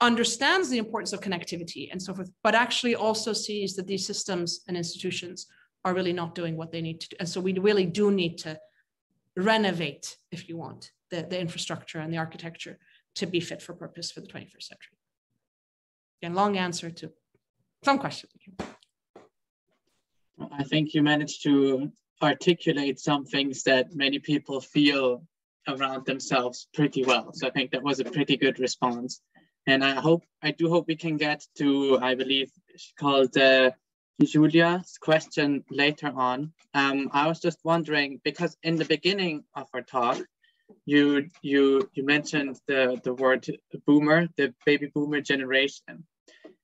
understands the importance of connectivity and so forth, but actually also sees that these systems and institutions are really not doing what they need to do. And so we really do need to renovate, if you want, the, the infrastructure and the architecture to be fit for purpose for the 21st century. Again, long answer to some questions. I think you managed to articulate some things that many people feel around themselves pretty well. So I think that was a pretty good response. And I hope, I do hope we can get to, I believe she called uh, Julia's question later on. Um, I was just wondering, because in the beginning of our talk, you you you mentioned the, the word boomer, the baby boomer generation.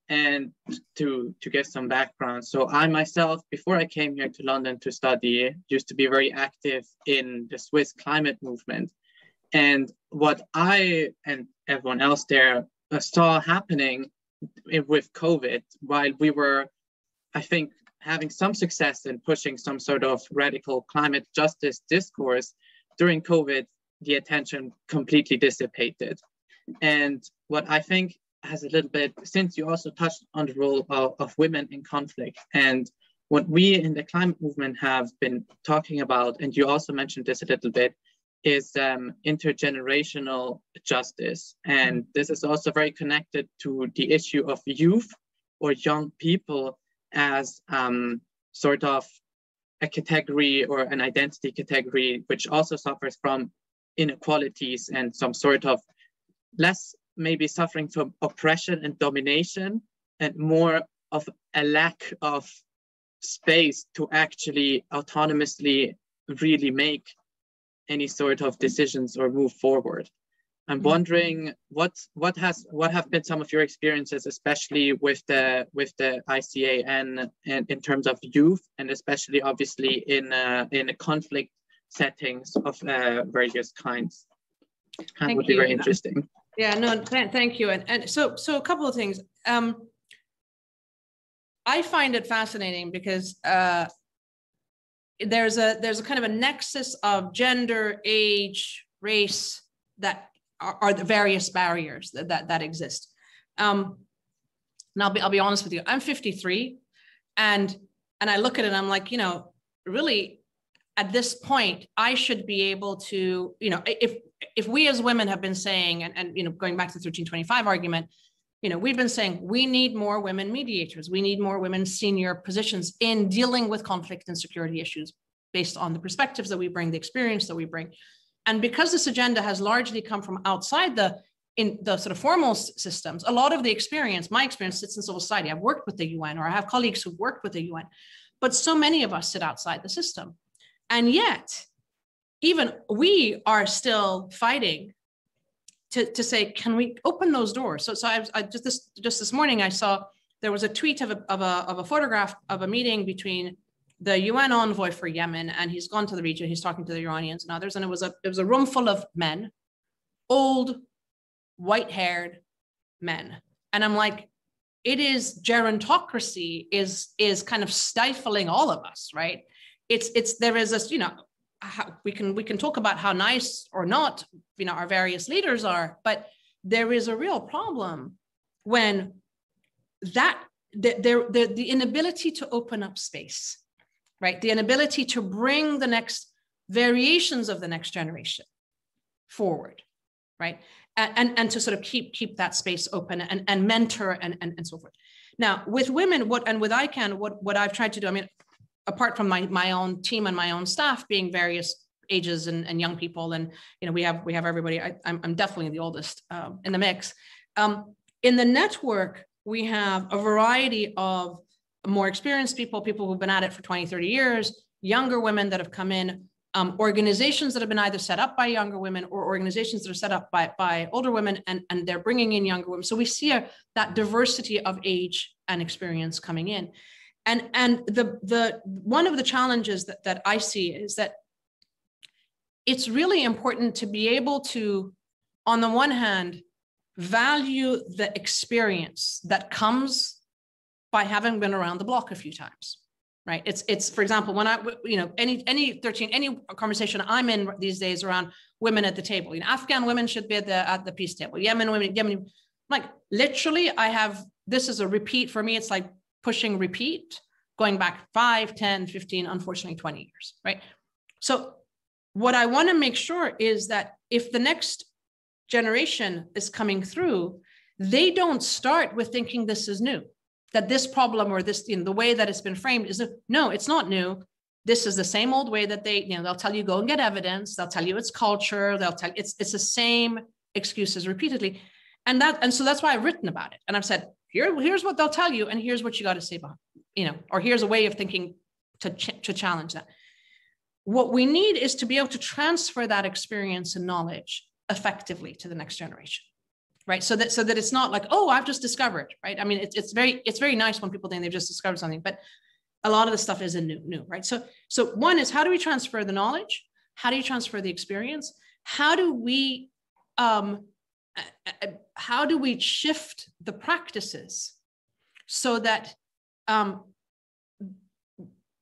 And to, to get some background. So I myself, before I came here to London to study, used to be very active in the Swiss climate movement. And what I and everyone else there uh, saw happening with COVID while we were, I think, having some success in pushing some sort of radical climate justice discourse during COVID, the attention completely dissipated. And what I think has a little bit, since you also touched on the role of, of women in conflict and what we in the climate movement have been talking about, and you also mentioned this a little bit, is um, intergenerational justice. And this is also very connected to the issue of youth or young people as um, sort of a category or an identity category, which also suffers from inequalities and some sort of less maybe suffering from oppression and domination and more of a lack of space to actually autonomously really make any sort of decisions or move forward. I'm mm-hmm. wondering what what has what have been some of your experiences, especially with the with the ICAN and in terms of youth, and especially obviously in uh, in a conflict settings of uh, various kinds. That thank would be you. very interesting. Yeah, no, th thank you. And and so so a couple of things. Um, I find it fascinating because uh, there's a there's a kind of a nexus of gender, age, race that are, are the various barriers that that, that exist. Um, and I'll be I'll be honest with you. I'm 53, and and I look at it. I'm like, you know, really, at this point, I should be able to, you know, if if we as women have been saying, and, and you know, going back to the 1325 argument, you know, we've been saying we need more women mediators. We need more women senior positions in dealing with conflict and security issues based on the perspectives that we bring, the experience that we bring. And because this agenda has largely come from outside the in the sort of formal systems, a lot of the experience, my experience sits in civil society. I've worked with the UN or I have colleagues who've worked with the UN, but so many of us sit outside the system. And yet, even we are still fighting to, to say, can we open those doors? So, so I, I just this just this morning I saw there was a tweet of a, of a of a photograph of a meeting between the UN envoy for Yemen, and he's gone to the region. He's talking to the Iranians and others, and it was a it was a room full of men, old, white-haired men, and I'm like, it is gerontocracy is is kind of stifling all of us, right? It's it's there is this, you know, how, we can we can talk about how nice or not you know our various leaders are, but there is a real problem when that the, the, the, the inability to open up space, right? The inability to bring the next variations of the next generation forward, right? And, and, and to sort of keep keep that space open and, and mentor and, and, and so forth. Now, with women, what and with ICAN, what, what I've tried to do, I mean, apart from my, my own team and my own staff being various ages and, and young people, and you know, we have we have everybody. I, am I'm definitely the oldest um, in the mix. Um, in the network, we have a variety of more experienced people, people who've been at it for 20, 30 years, younger women that have come in, um, organizations that have been either set up by younger women or organizations that are set up by, by older women and, and they're bringing in younger women. So we see a, that diversity of age and experience coming in. And, and the, the, one of the challenges that, that I see is that it's really important to be able to, on the one hand, value the experience that comes by having been around the block a few times right? It's it's for example when i you know any any 13 any conversation i'm in these days around women at the table you know afghan women should be at the at the peace table yemen women yemen like literally i have this is a repeat for me it's like pushing repeat going back 5 10 15 unfortunately 20 years right so what i want to make sure is that if the next generation is coming through they don't start with thinking this is new that this problem or this, know, the way that it's been framed is a, no, it's not new. This is the same old way that they, you know, they'll tell you go and get evidence. They'll tell you it's culture. They'll tell it's it's the same excuses repeatedly, and that and so that's why I've written about it. And I've said here here's what they'll tell you, and here's what you got to say about, you know, or here's a way of thinking to ch- to challenge that. What we need is to be able to transfer that experience and knowledge effectively to the next generation right? So that so that it's not like oh i've just discovered right? I mean it's, it's very it's very nice when people think they've just discovered something but a lot of the stuff isn't new new right? So so one is how do we transfer the knowledge? How do you transfer the experience? How do we um how do we shift the practices so that um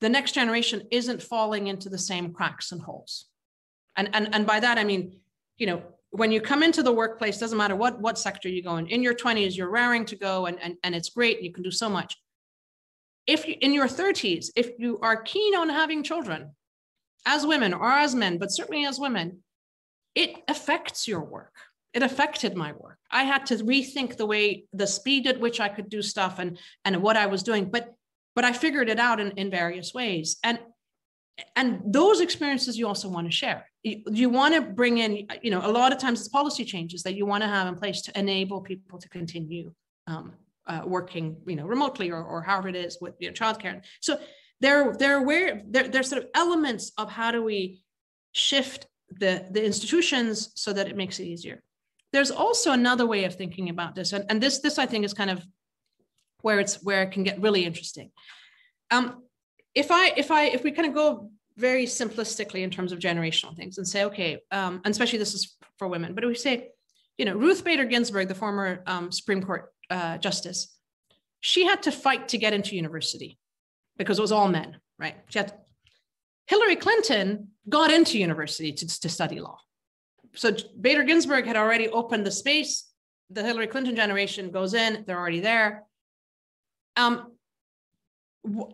the next generation isn't falling into the same cracks and holes and and and by that i mean you know when you come into the workplace, doesn't matter what, what sector you go in, in your 20s, you're raring to go and, and, and it's great. You can do so much. If you, in your 30s, if you are keen on having children as women or as men, but certainly as women, it affects your work. It affected my work. I had to rethink the way, the speed at which I could do stuff and, and what I was doing. But, but I figured it out in, in various ways. And and those experiences you also want to share you, you want to bring in you know a lot of times it's policy changes that you want to have in place to enable people to continue um, uh, working you know remotely or, or however it is with you know, childcare so they're they're aware they're, they're sort of elements of how do we shift the the institutions so that it makes it easier there's also another way of thinking about this and, and this this i think is kind of where it's where it can get really interesting um, if I if I if we kind of go very simplistically in terms of generational things and say, okay, um, and especially this is for women, but we say, you know, Ruth Bader Ginsburg, the former um, Supreme Court uh, justice, she had to fight to get into university because it was all men, right? She had Hillary Clinton got into university to, to study law. So Bader Ginsburg had already opened the space. The Hillary Clinton generation goes in, they're already there. Um,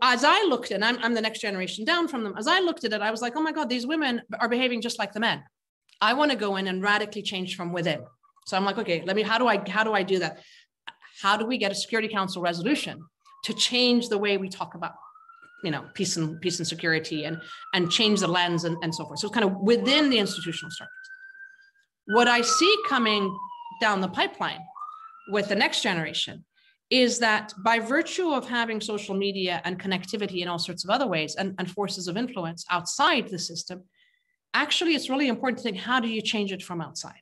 as I looked and I'm, I'm the next generation down from them, as I looked at it, I was like, oh my God, these women are behaving just like the men. I want to go in and radically change from within. So I'm like, okay, let me, how do I, how do I do that? How do we get a Security Council resolution to change the way we talk about, you know, peace and peace and security and, and change the lens and, and so forth. So it's kind of within the institutional structures. What I see coming down the pipeline with the next generation is that by virtue of having social media and connectivity in all sorts of other ways and, and forces of influence outside the system, actually it's really important to think how do you change it from outside?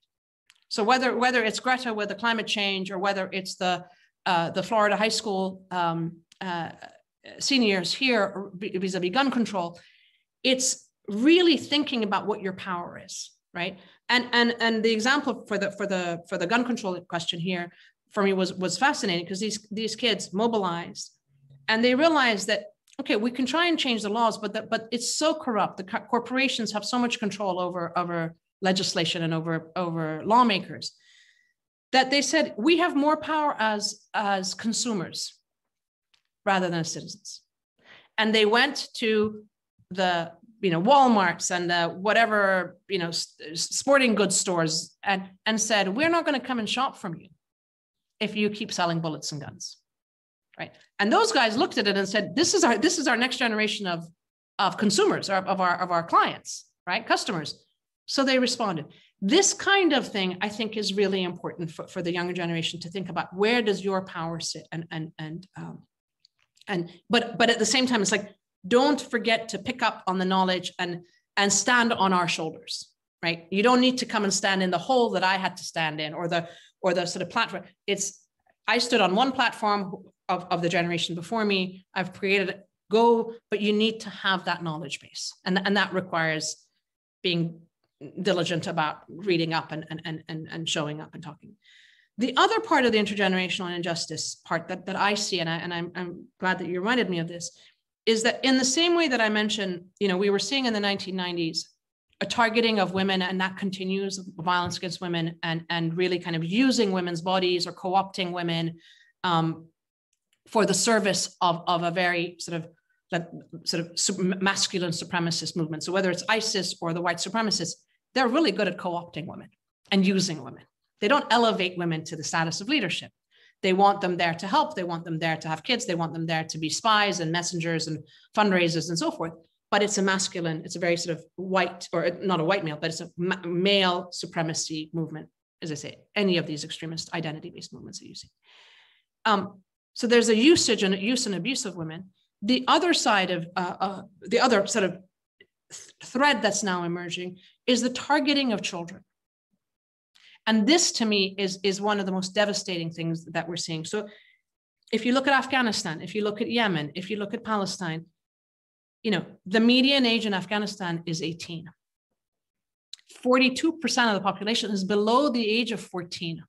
So whether whether it's Greta with the climate change or whether it's the uh, the Florida high school um, uh, seniors here vis-a-vis gun control, it's really thinking about what your power is, right? And and and the example for the for the for the gun control question here for me was was fascinating because these these kids mobilized and they realized that okay we can try and change the laws but that but it's so corrupt. The co- corporations have so much control over over legislation and over over lawmakers that they said we have more power as as consumers rather than as citizens. And they went to the you know walmarts and the whatever you know sporting goods stores and and said we're not going to come and shop from you if you keep selling bullets and guns. Right? And those guys looked at it and said this is our this is our next generation of of consumers or of our of our clients right? Customers. So they responded. This kind of thing i think is really important for, for the younger generation to think about. Where does your power sit? And and and um, and but but at the same time it's like don't forget to pick up on the knowledge and and stand on our shoulders right? You don't need to come and stand in the hole that i had to stand in or the or the sort of platform. It's i stood on one platform of, of the generation before me. I've created go but you need to have that knowledge base. And, and that requires being diligent about reading up and, and, and, and showing up and talking. The other part of the intergenerational injustice part that, that i see and, I, and I'm, I'm glad that you reminded me of this is that in the same way that I mentioned, you know, we were seeing in the 1990s a targeting of women, and that continues violence against women, and and really kind of using women's bodies or co-opting women um, for the service of of a very sort of that sort of masculine supremacist movement. So whether it's ISIS or the white supremacists, they're really good at co-opting women and using women. They don't elevate women to the status of leadership they want them there to help. They want them there to have kids. They want them there to be spies and messengers and fundraisers and so forth. But it's a masculine it's a very sort of white or not a white male but it's a ma- male supremacy movement as i say any of these extremist identity based movements that you see. Um, so there's a usage and use and abuse of women. The other side of uh, uh, the other sort of th- thread that's now emerging is the targeting of children and this to me is, is one of the most devastating things that we're seeing. So if you look at Afghanistan, if you look at Yemen, if you look at Palestine, you know, the median age in Afghanistan is 18. 42% of the population is below the age of 14,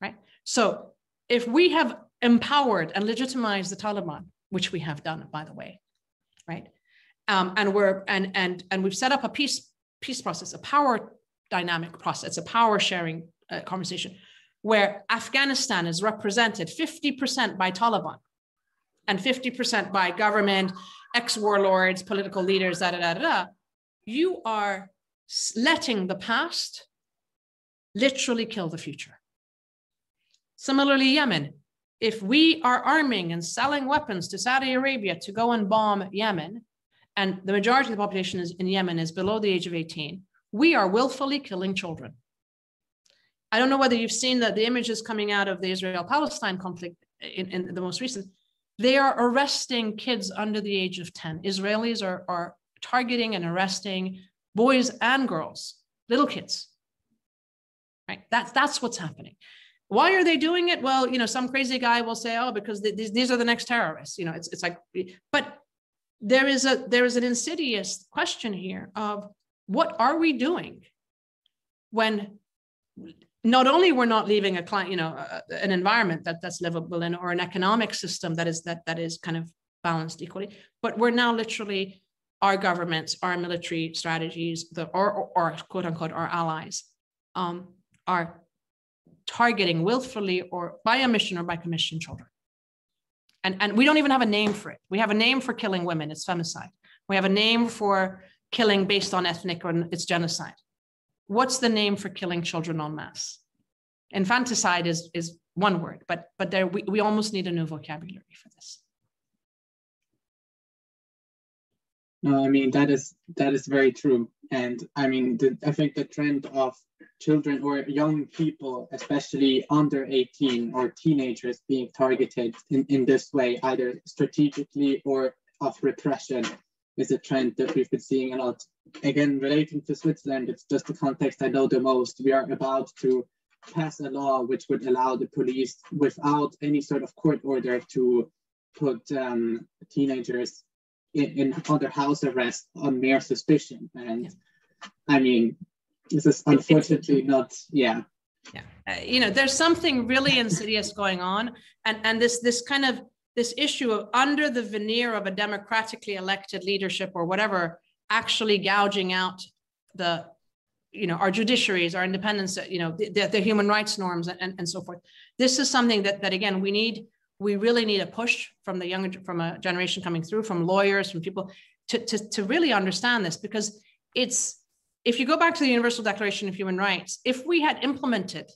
right? So if we have empowered and legitimized the Taliban, which we have done, by the way, right? Um, and we're and and and we've set up a peace peace process, a power dynamic process. It's a power sharing uh, conversation where Afghanistan is represented 50% by Taliban and 50% by government, ex warlords, political leaders, da, da, da, da, you are letting the past literally kill the future. Similarly, Yemen, if we are arming and selling weapons to Saudi Arabia to go and bomb Yemen, and the majority of the population is, in Yemen is below the age of 18, we are willfully killing children. I don't know whether you've seen that the images coming out of the Israel Palestine conflict in, in, the most recent. They are arresting kids under the age of 10. Israelis are, are targeting and arresting boys and girls, little kids. Right? That's, that's what's happening. Why are they doing it? Well, you know, some crazy guy will say, oh, because these, these are the next terrorists. You know, it's, it's like, but there is a there is an insidious question here of what are we doing when not only we're not leaving a client, you know, an environment that that's livable in or an economic system that is that that is kind of balanced equally, but we're now literally our governments, our military strategies, the or, or, or quote unquote our allies um, are targeting willfully or by omission or by commission children. And, and we don't even have a name for it. We have a name for killing women, it's femicide. We have a name for killing based on ethnic or it's genocide. What's the name for killing children en masse? Infanticide is, is one word, but, but there, we, we almost need a new vocabulary for this. No, I mean that is that is very true, and I mean the, I think the trend of children or young people, especially under 18 or teenagers, being targeted in, in this way, either strategically or of repression, is a trend that we've been seeing a lot. Again, relating to Switzerland, it's just the context I know the most. We are about to pass a law which would allow the police, without any sort of court order, to put um, teenagers in, in under house arrest on mere suspicion. And yeah. I mean, this is unfortunately not, yeah. Yeah, uh, you know, there's something really insidious going on. And, and this, this kind of, this issue of under the veneer of a democratically elected leadership or whatever, actually gouging out the, you know, our judiciaries, our independence, you know, the, the human rights norms and, and so forth. This is something that, that again, we need, we really need a push from the younger, from a generation coming through, from lawyers, from people to, to, to really understand this because it's, if you go back to the Universal Declaration of Human Rights, if we had implemented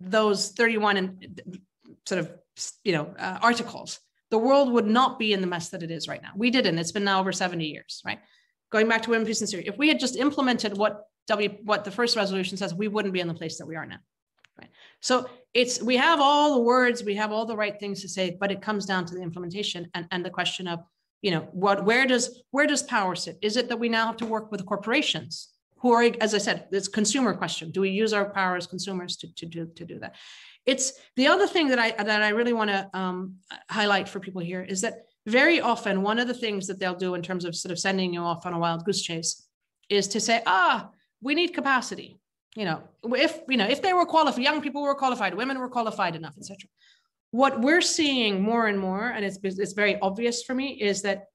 those 31 and sort of you know uh, articles. The world would not be in the mess that it is right now. We didn't. It's been now over 70 years right? Going back to women peace and security if we had just implemented what w what the first resolution says we wouldn't be in the place that we are now right? So it's we have all the words we have all the right things to say but it comes down to the implementation and, and the question of you know what where does where does power sit? Is it that we now have to work with corporations who are, as I said, it's consumer question. Do we use our power as consumers to, to, do, to do that? It's the other thing that I, that I really want to um, highlight for people here is that very often one of the things that they'll do in terms of sort of sending you off on a wild goose chase is to say, ah, we need capacity. You know, if, you know, if they were qualified, young people were qualified, women were qualified enough, etc. What we're seeing more and more, and it's, it's very obvious for me, is that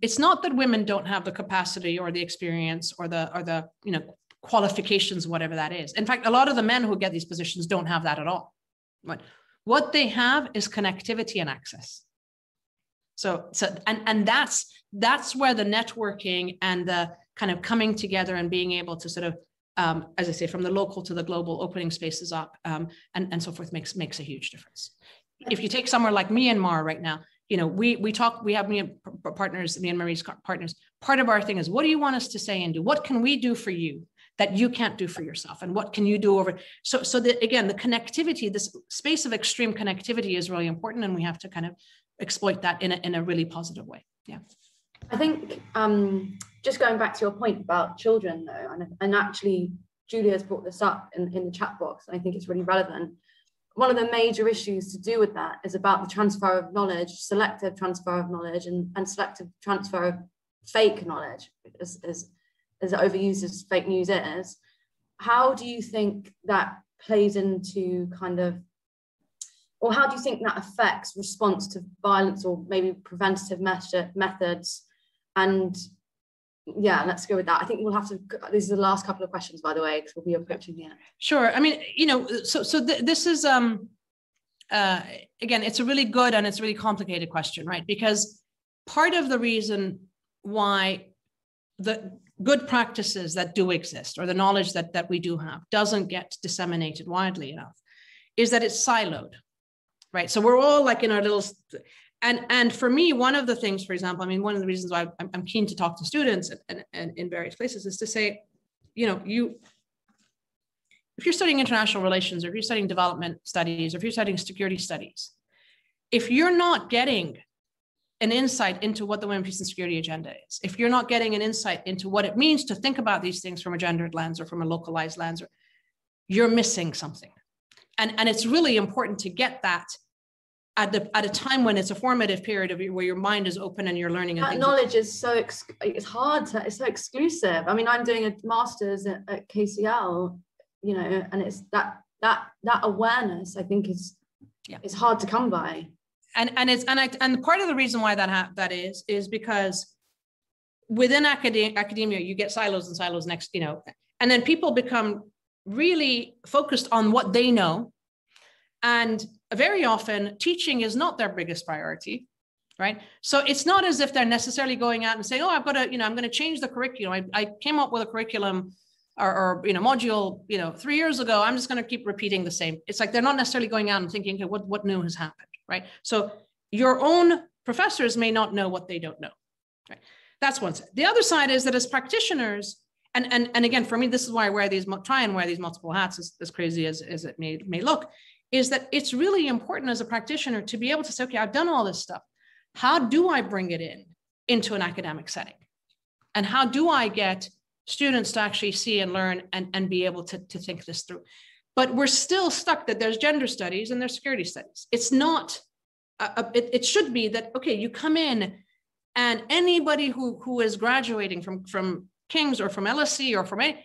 it's not that women don't have the capacity or the experience or the or the you know qualifications whatever that is. In fact a lot of the men who get these positions don't have that at all. But what they have is connectivity and access. So so and and that's that's where the networking and the kind of coming together and being able to sort of um, as I say, from the local to the global, opening spaces up um, and, and so forth makes makes a huge difference. If you take somewhere like Myanmar right now, you know, we we talk, we have me partners, Marie's partners. Part of our thing is, what do you want us to say and do? What can we do for you that you can't do for yourself? And what can you do over? So, so again, the connectivity, this space of extreme connectivity is really important, and we have to kind of exploit that in a, in a really positive way. Yeah. I think um, just going back to your point about children, though, and, and actually Julia's brought this up in, in the chat box, and I think it's really relevant one of the major issues to do with that is about the transfer of knowledge, selective transfer of knowledge, and, and selective transfer of fake knowledge, as, as, as overused as fake news is. How do you think that plays into kind of, or how do you think that affects response to violence or maybe preventative methods and yeah, let's go with that. I think we'll have to. These are the last couple of questions, by the way, because we'll be approaching the end. Sure. I mean, you know, so so th- this is um, uh, again, it's a really good and it's a really complicated question, right? Because part of the reason why the good practices that do exist or the knowledge that that we do have doesn't get disseminated widely enough is that it's siloed right so we're all like in our little and and for me one of the things for example i mean one of the reasons why i'm, I'm keen to talk to students and, and, and in various places is to say you know you if you're studying international relations or if you're studying development studies or if you're studying security studies if you're not getting an insight into what the women peace and security agenda is if you're not getting an insight into what it means to think about these things from a gendered lens or from a localized lens or you're missing something. And and it's really important to get that at the at a time when it's a formative period of where your mind is open and you're learning and that knowledge is so ex- it's hard to it's so exclusive. I mean i'm doing a master's at, at kcl you know and it's that that that awareness i think is yeah. it's hard to come by. And and it's and I, and part of the reason why that ha- that is is because within academia academia you get silos and silos next you know and then people become really focused on what they know and very often teaching is not their biggest priority right? So it's not as if they're necessarily going out and saying oh i've got to you know i'm going to change the curriculum. I, I came up with a curriculum or, or, you know module you know three years ago. I'm just going to keep repeating the same. It's like they're not necessarily going out and thinking okay what, what new has happened? Right? So your own professors may not know what they don't know. Right? That's one side. The other side is that as practitioners and and, and again for me this is why i wear these try and wear these multiple hats as, as crazy as, as it may, may look is that it's really important as a practitioner to be able to say, okay, I've done all this stuff. How do I bring it in into an academic setting? And how do I get students to actually see and learn and, and be able to, to think this through? But we're still stuck that there's gender studies and there's security studies. It's not, a, a, it, it should be that, okay, you come in and anybody who, who is graduating from, from King's or from LSE or from a,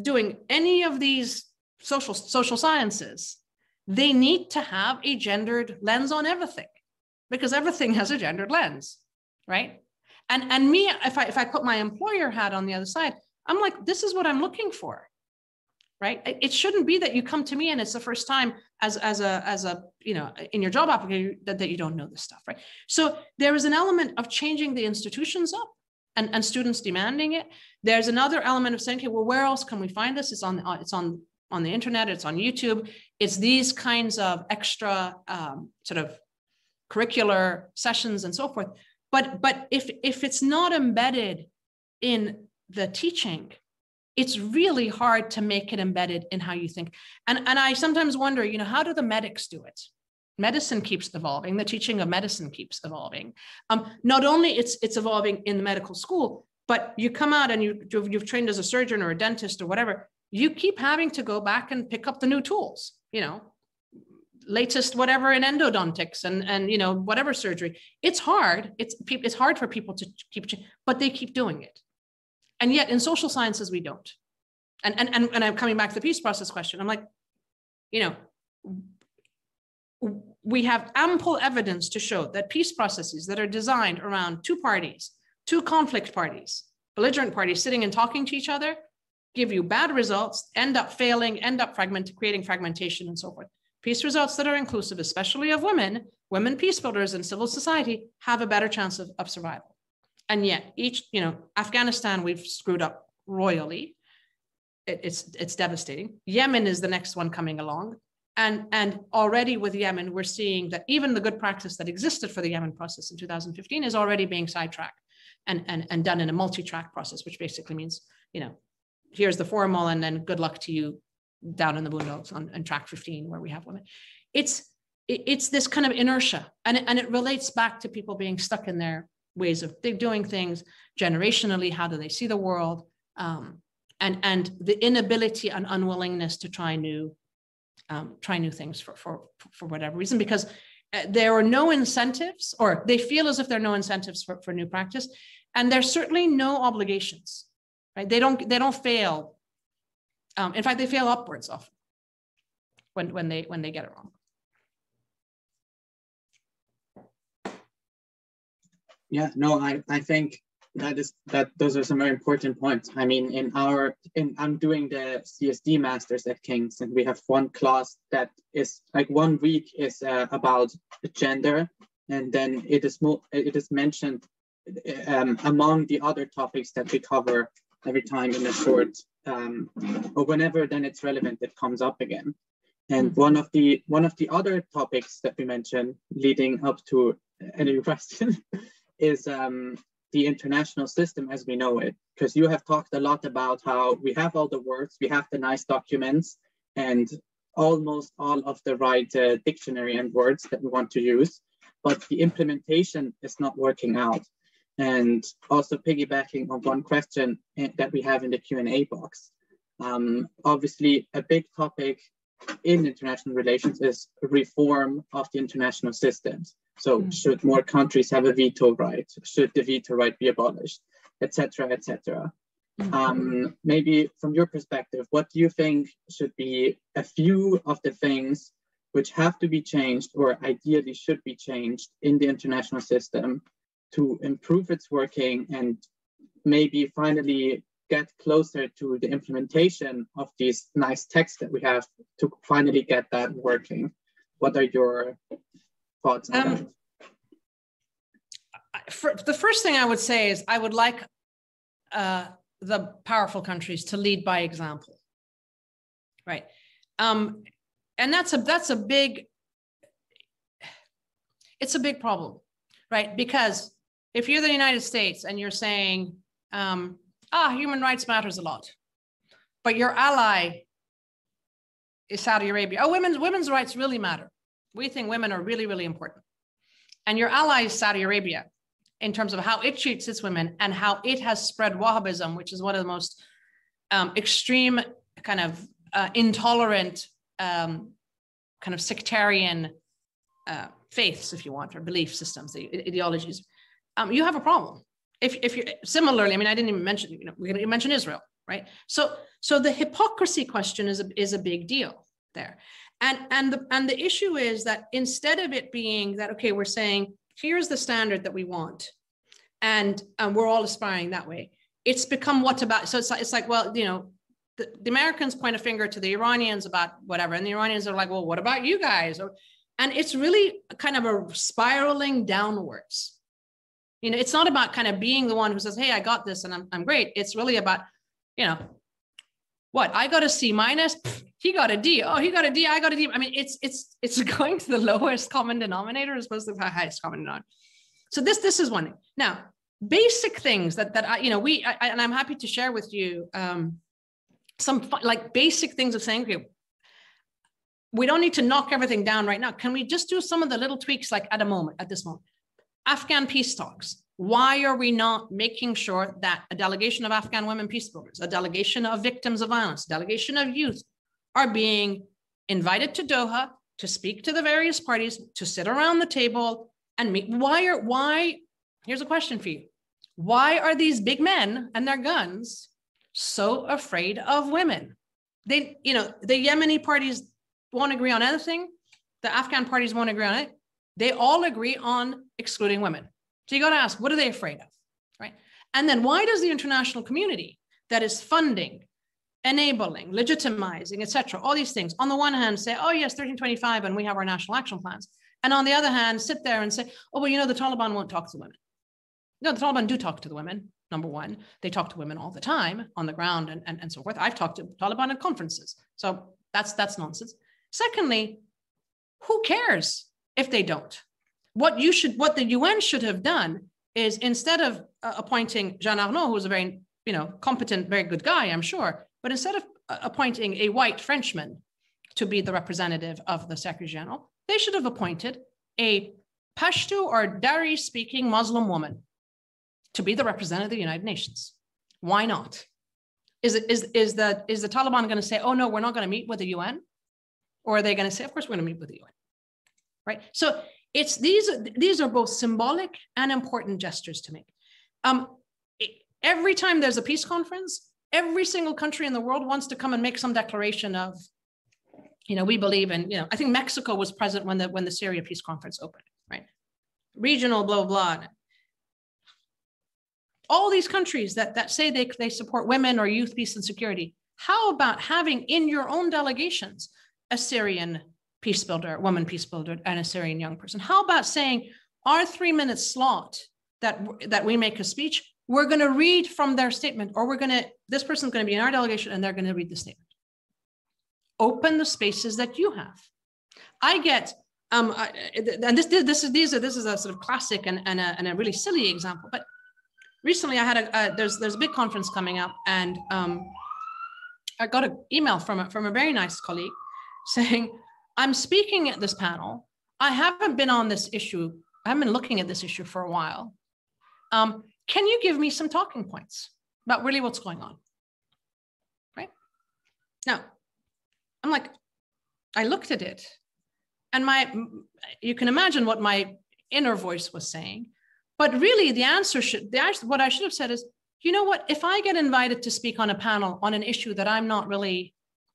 doing any of these social social sciences, they need to have a gendered lens on everything because everything has a gendered lens, right? And and me, if I if I put my employer hat on the other side, I'm like, this is what I'm looking for, right? It shouldn't be that you come to me and it's the first time as as a as a you know in your job application that, that you don't know this stuff, right? So there is an element of changing the institutions up and, and students demanding it. There's another element of saying, okay, well, where else can we find this? It's on it's on on the internet, it's on YouTube. It's these kinds of extra um, sort of curricular sessions and so forth. But but if if it's not embedded in the teaching, it's really hard to make it embedded in how you think. And, and I sometimes wonder, you know, how do the medics do it? Medicine keeps evolving. The teaching of medicine keeps evolving. Um, not only it's it's evolving in the medical school, but you come out and you you've, you've trained as a surgeon or a dentist or whatever. You keep having to go back and pick up the new tools. You know, latest whatever in endodontics and and you know whatever surgery. It's hard. It's it's hard for people to keep, but they keep doing it. And yet in social sciences, we don't. And, and, and, and I'm coming back to the peace process question. I'm like, you know, we have ample evidence to show that peace processes that are designed around two parties, two conflict parties, belligerent parties sitting and talking to each other, give you bad results, end up failing, end up fragment, creating fragmentation and so forth. Peace results that are inclusive, especially of women, women peace builders in civil society, have a better chance of, of survival. And yet each, you know, Afghanistan, we've screwed up royally. It, it's, it's devastating. Yemen is the next one coming along. And, and already with Yemen, we're seeing that even the good practice that existed for the Yemen process in 2015 is already being sidetracked and, and, and done in a multi-track process, which basically means, you know, here's the formal and then good luck to you down in the boondocks on, on track 15 where we have women. It's, it's this kind of inertia and it, and it relates back to people being stuck in their ways of doing things generationally how do they see the world um, and and the inability and unwillingness to try new um, try new things for for for whatever reason because uh, there are no incentives or they feel as if there are no incentives for, for new practice and there's certainly no obligations right? They don't they don't fail. Um, in fact they fail upwards often when when they when they get it wrong. Yeah, no, I, I think that is that those are some very important points. I mean, in our in I'm doing the CSD masters at King's, and we have one class that is like one week is uh, about gender, and then it is more it is mentioned um, among the other topics that we cover every time in a short um, or whenever then it's relevant, it comes up again. And mm-hmm. one of the one of the other topics that we mentioned leading up to any question is um, the international system as we know it. Because you have talked a lot about how we have all the words, we have the nice documents, and almost all of the right uh, dictionary and words that we want to use, but the implementation is not working out. And also piggybacking on one question eh, that we have in the Q&A box. Um, obviously, a big topic in international relations is reform of the international systems. So mm. should more countries have a veto right? Should the veto right be abolished, etc., etc. Mm. Um, maybe from your perspective, what do you think should be a few of the things which have to be changed or ideally should be changed in the international system to improve its working and maybe finally get closer to the implementation of these nice texts that we have to finally get that working? What are your thoughts on um, that? For, the first thing I would say is I would like uh, the powerful countries to lead by example, right? Um, and that's a that's a big it's a big problem, right? Because if you're the United States and you're saying um, ah, human rights matters a lot. But your ally is Saudi Arabia. Oh, women's women's rights really matter. We think women are really, really important. And your ally is Saudi Arabia in terms of how it treats its women and how it has spread Wahhabism, which is one of the most um, extreme, kind of uh, intolerant, um, kind of sectarian uh, faiths, if you want, or belief systems, ideologies. Um, you have a problem if, if you're similarly, I mean, I didn't even mention, you know, we mention Israel. right? So, so the hypocrisy question is a, is a big deal there. And, and, the, and the issue is that instead of it being that, okay, we're saying, here's the standard that we want, and um, we're all aspiring that way, it's become what about, so it's like, it's like well, you know, the, the, Americans point a finger to the Iranians about whatever, and the Iranians are like, well, what about you guys? Or, and it's really kind of a spiraling downwards. You know, it's not about kind of being the one who says, hey, I got this and I'm, I'm great. It's really about, you know, what I got a C minus, he got a D. Oh, he got a D. I got a D. I mean, it's it's it's going to the lowest common denominator as opposed to the highest common denominator. So this this is one. Now, basic things that that I you know we I, and I'm happy to share with you um, some like basic things of saying okay, we don't need to knock everything down right now. Can we just do some of the little tweaks like at a moment at this moment? Afghan peace talks. Why are we not making sure that a delegation of Afghan women peace builders, a delegation of victims of violence, delegation of youth are being invited to Doha to speak to the various parties, to sit around the table and meet? Why are, why, here's a question for you. Why are these big men and their guns so afraid of women? They, you know, the Yemeni parties won't agree on anything. The Afghan parties won't agree on it. They all agree on excluding women. So you got to ask, what are they afraid of? Right. And then why does the international community that is funding, enabling, legitimizing, etc., all these things, on the one hand say, oh, yes, 1325, and we have our national action plans. And on the other hand, sit there and say, oh, well, you know, the Taliban won't talk to women. No, the Taliban do talk to the women, number one. They talk to women all the time on the ground and, and, and so forth. I've talked to Taliban at conferences. So that's that's nonsense. Secondly, who cares if they don't? what you should, what the UN should have done is instead of uh, appointing Jean Arnault, who's a very, you know, competent, very good guy, I'm sure, but instead of uh, appointing a white Frenchman to be the representative of the Secretary General, they should have appointed a Pashto or Dari speaking Muslim woman to be the representative of the United Nations. Why not? Is, it, is, is, the, is the Taliban going to say, oh no, we're not going to meet with the UN? Or are they going to say, of course, we're going to meet with the UN? Right? So it's these, these are both symbolic and important gestures to make. Um, every time there's a peace conference, every single country in the world wants to come and make some declaration of, you know, we believe in, you know, I think Mexico was present when the when the Syria peace conference opened, right? Regional, blah, blah. All these countries that, that say they, they support women or youth peace and security, how about having in your own delegations a Syrian peace builder, woman peace builder, and a Syrian young person. How about saying our three minute slot that, that we make a speech, we're going to read from their statement, or we're going to, this person's going to be in our delegation and they're going to read the statement. Open the spaces that you have. I get, um, I, and this, this is, these are, this is a sort of classic and, and, a, and a really silly example, but recently I had a, there's, there's a big conference coming up and um, I got an email from a, from a very nice colleague saying, I'm speaking at this panel. I haven't been on this issue. I haven't been looking at this issue for a while. Um, can you give me some talking points about really what's going on? Right now, I'm like, I looked at it, and my, you can imagine what my inner voice was saying. But really, the answer should, the, what I should have said is, you know what? If I get invited to speak on a panel on an issue that I'm not really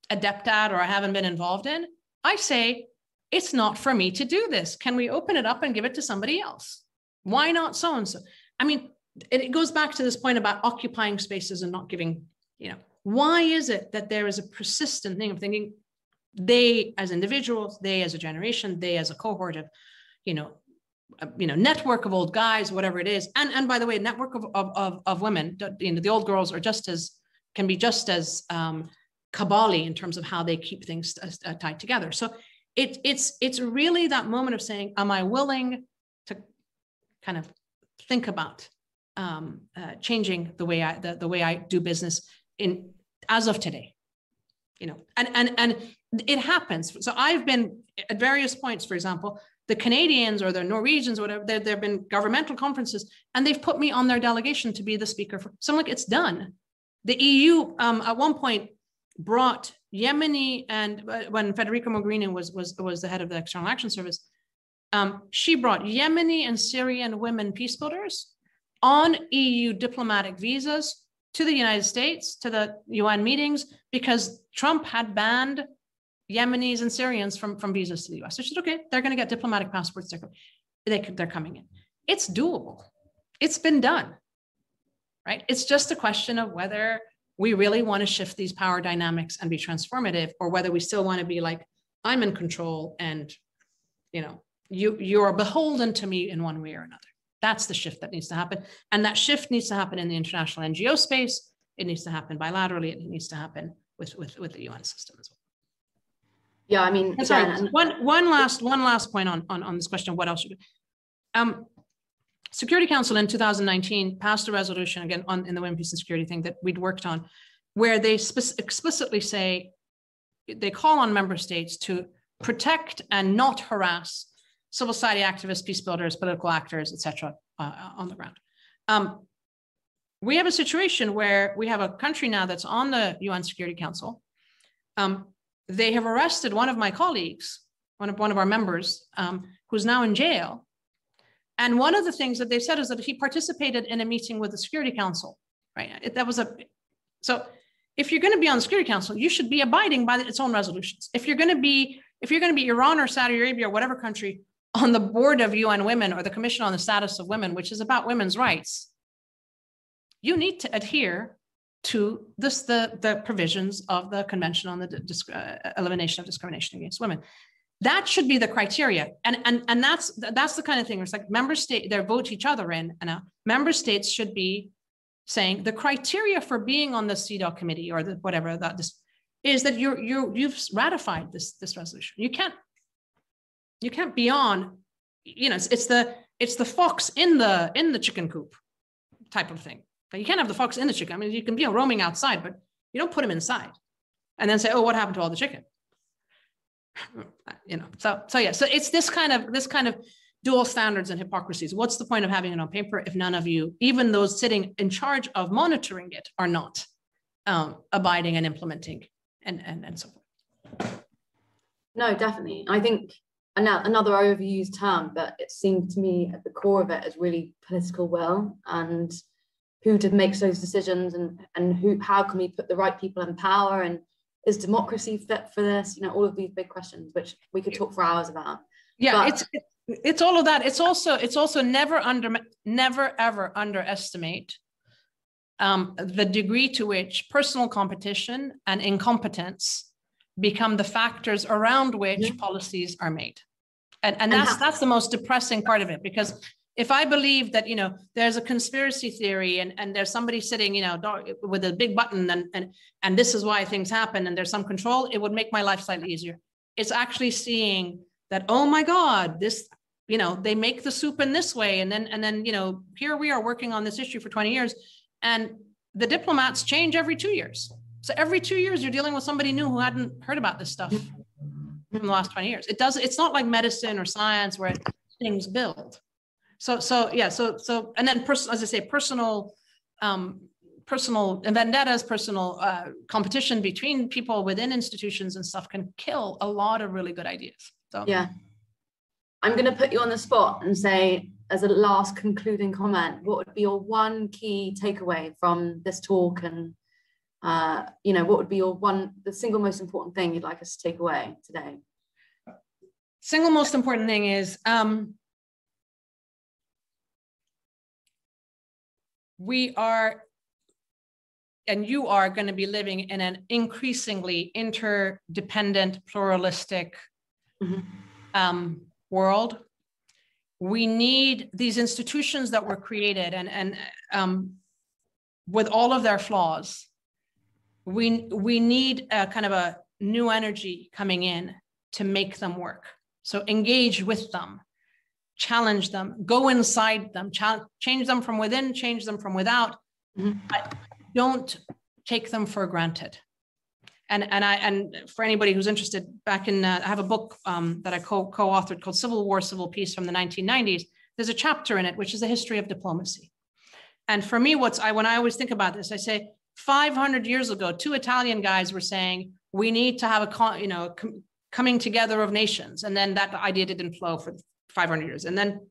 adept at or I haven't been involved in, I say, it's not for me to do this. Can we open it up and give it to somebody else? Why not so and so? I mean, it goes back to this point about occupying spaces and not giving, you know, why is it that there is a persistent thing of thinking they as individuals, they as a generation, they as a cohort of, you know, a, you know, network of old guys, whatever it is. And, and by the way, network of, of, of, of women, you know, the old girls are just as, can be just as um, cabally in terms of how they keep things uh, tied together. So it, it's it's really that moment of saying, am I willing to kind of think about um, uh, changing the way I the, the way I do business in as of today, you know, and and and it happens. So I've been at various points, for example, the Canadians or the Norwegians, or whatever, there, there have been governmental conferences, and they've put me on their delegation to be the speaker for. So I'm like, it's done. The EU um, at one point brought Yemeni and uh, when Federica Mogherini was was was the head of the External Action Service, um, she brought Yemeni and Syrian women peace builders on EU diplomatic visas to the United States, to the UN meetings, because Trump had banned Yemenis and Syrians from, from visas to the US. So she said, okay, they're going to get diplomatic passports. They're, they, they're coming in. It's doable. It's been done, right? It's just a question of whether we really want to shift these power dynamics and be transformative, or whether we still want to be like, I'm in control and, you know, you, you are beholden to me in one way or another. That's the shift that needs to happen. And that shift needs to happen in the international NGO space. It needs to happen bilaterally. It needs to happen with, with, with the UN system as well. Yeah, I mean, sorry, one, one last one last point on, on, on this question of what else should um, Security Council in 2019 passed a resolution again on in the Women, Peace and Security thing that we'd worked on, where they explicitly say they call on member states to protect and not harass civil society activists, peace builders, political actors, etc., uh, on the ground. Um, we have a situation where we have a country now that's on the UN Security Council. Um, they have arrested one of my colleagues, one of one of our members, um, who's now in jail. And one of the things that they've said is that he participated in a meeting with the Security Council, right? It, that was a so. If you're going to be on the Security Council, you should be abiding by its own resolutions. If you're going to be if you're going to be Iran or Saudi Arabia or whatever country on the board of UN Women or the Commission on the Status of Women, which is about women's rights, you need to adhere to this, the, the provisions of the Convention on the uh, Elimination of Discrimination Against Women. That should be the criteria. And, and, and that's, that's the kind of thing, where it's like member state, they vote each other in, and uh, member states should be saying the criteria for being on the CEDAW committee or the, whatever that this is that you're, you're, you've ratified this, this resolution. You can't you can't be on you know it's, it's the it's the fox in the in the chicken coop type of thing but you can't have the fox in the chicken i mean you can be roaming outside but you don't put him inside and then say oh what happened to all the chicken you know so so yeah so it's this kind of this kind of dual standards and hypocrisies. What's the point of having it on paper if none of you even those sitting in charge of monitoring it are not um, abiding and implementing and and, and so forth? No definitely. I think another overused term, but it seemed to me at the core of it is really political will and who to make those decisions and and who how can we put the right people in power and is democracy fit for this? You know, all of these big questions which we could talk for hours about. Yeah, but, it's it's all of that. It's also it's also never under never ever underestimate um, the degree to which personal competition and incompetence become the factors around which yeah. policies are made. And, and that's that's the most depressing part of it because if I believe that you know there's a conspiracy theory and, and there's somebody sitting you know with a big button and, and and this is why things happen and there's some control, it would make my life slightly easier. It's actually seeing that oh my god this you know they make the soup in this way and then and then you know here we are working on this issue for 20 years and the diplomats change every two years so every two years you're dealing with somebody new who hadn't heard about this stuff from the last 20 years. It does, it's not like medicine or science where things build. So, so yeah, so, so, and then personal, as I say, personal, um, personal vendettas, personal uh, competition between people within institutions and stuff can kill a lot of really good ideas. So yeah, I'm going to put you on the spot and say, as a last concluding comment, what would be your one key takeaway from this talk and uh, you know, what would be your one, the single most important thing you'd like us to take away today? Single most important thing is um, we are, and you are going to be living in an increasingly interdependent, pluralistic mm-hmm. um, world. We need these institutions that were created and, and um, with all of their flaws we we need a kind of a new energy coming in to make them work so engage with them challenge them go inside them change them from within change them from without mm-hmm. but don't take them for granted and and i and for anybody who's interested back in uh, i have a book um, that i co- co-authored called civil war civil peace from the 1990s there's a chapter in it which is the history of diplomacy and for me what's i when i always think about this i say 500 years ago, two Italian guys were saying, we need to have a, you know, com- coming together of nations. And then that idea didn't flow for 500 years. And then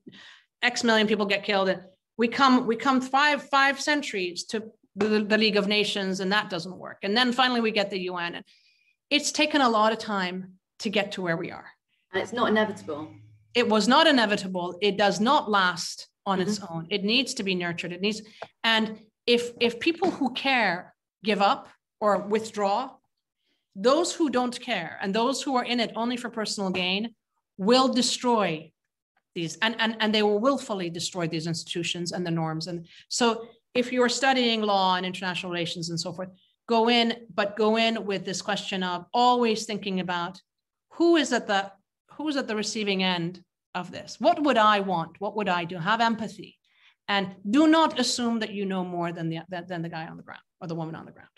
X million people get killed. And we come, we come five, five centuries to the, the League of Nations, and that doesn't work. And then finally we get the UN. And it's taken a lot of time to get to where we are. And it's not inevitable. It was not inevitable. It does not last on mm-hmm. its own. It needs to be nurtured. It needs, and if if people who care give up or withdraw, those who don't care and those who are in it only for personal gain will destroy these and, and, and they will willfully destroy these institutions and the norms. And so if you're studying law and international relations and so forth, go in, but go in with this question of always thinking about who is at the who's at the receiving end of this? What would I want? What would I do? Have empathy. And do not assume that you know more than the, than the guy on the ground or the woman on the ground.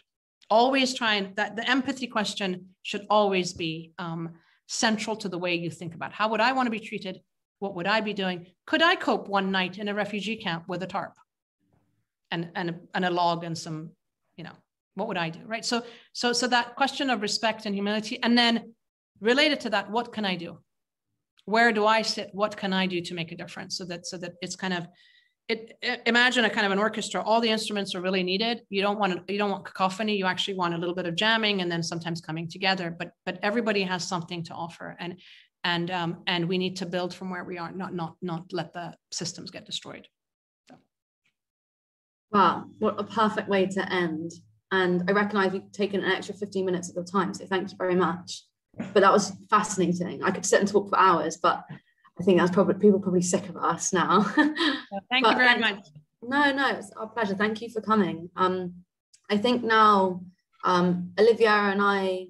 Always try and that the empathy question should always be um, central to the way you think about how would I want to be treated? What would I be doing? Could I cope one night in a refugee camp with a tarp and, and, a, and a log and some, you know, what would I do? Right. So, so, so that question of respect and humility, and then related to that, what can I do? Where do I sit? What can I do to make a difference? So that, so that it's kind of, it, it, imagine a kind of an orchestra all the instruments are really needed you don't want you don't want cacophony you actually want a little bit of jamming and then sometimes coming together but but everybody has something to offer and and um, and we need to build from where we are not not not let the systems get destroyed so. wow what a perfect way to end and i recognize you've taken an extra 15 minutes of your time so thank you very much but that was fascinating i could sit and talk for hours but I think that's probably people probably sick of us now. thank but, you very much. No, no, it's our pleasure. Thank you for coming. Um, I think now um, Olivia and I,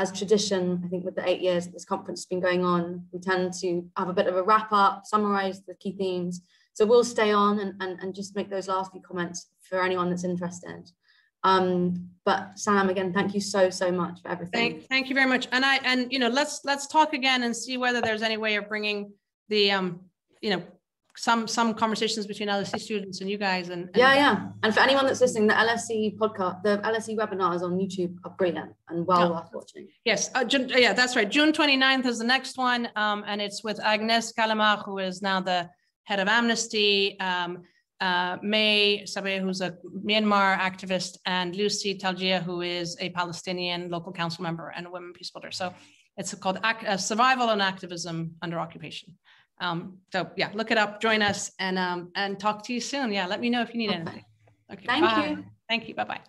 as tradition, I think with the eight years that this conference has been going on, we tend to have a bit of a wrap up, summarize the key themes. So we'll stay on and, and, and just make those last few comments for anyone that's interested. Um, but Sam, again, thank you so so much for everything. Thank, thank you very much. And I and you know let's let's talk again and see whether there's any way of bringing the um, you know, some some conversations between LSE students and you guys and, and, yeah yeah. And for anyone that's listening the LSE podcast the LSE webinars on YouTube are brilliant and well yeah. worth watching. Yes uh, June, yeah that's right. June 29th is the next one um, and it's with Agnes Callamard who is now the head of Amnesty um, uh, May Sabeh who's a Myanmar activist and Lucy Talgieh who is a Palestinian local council member and a women peace builder. So it's called uh, Survival and Activism Under Occupation um, so yeah, look it up, join us, and um, and talk to you soon. Yeah, let me know if you need anything. Okay, thank bye. you. Thank you. Bye bye.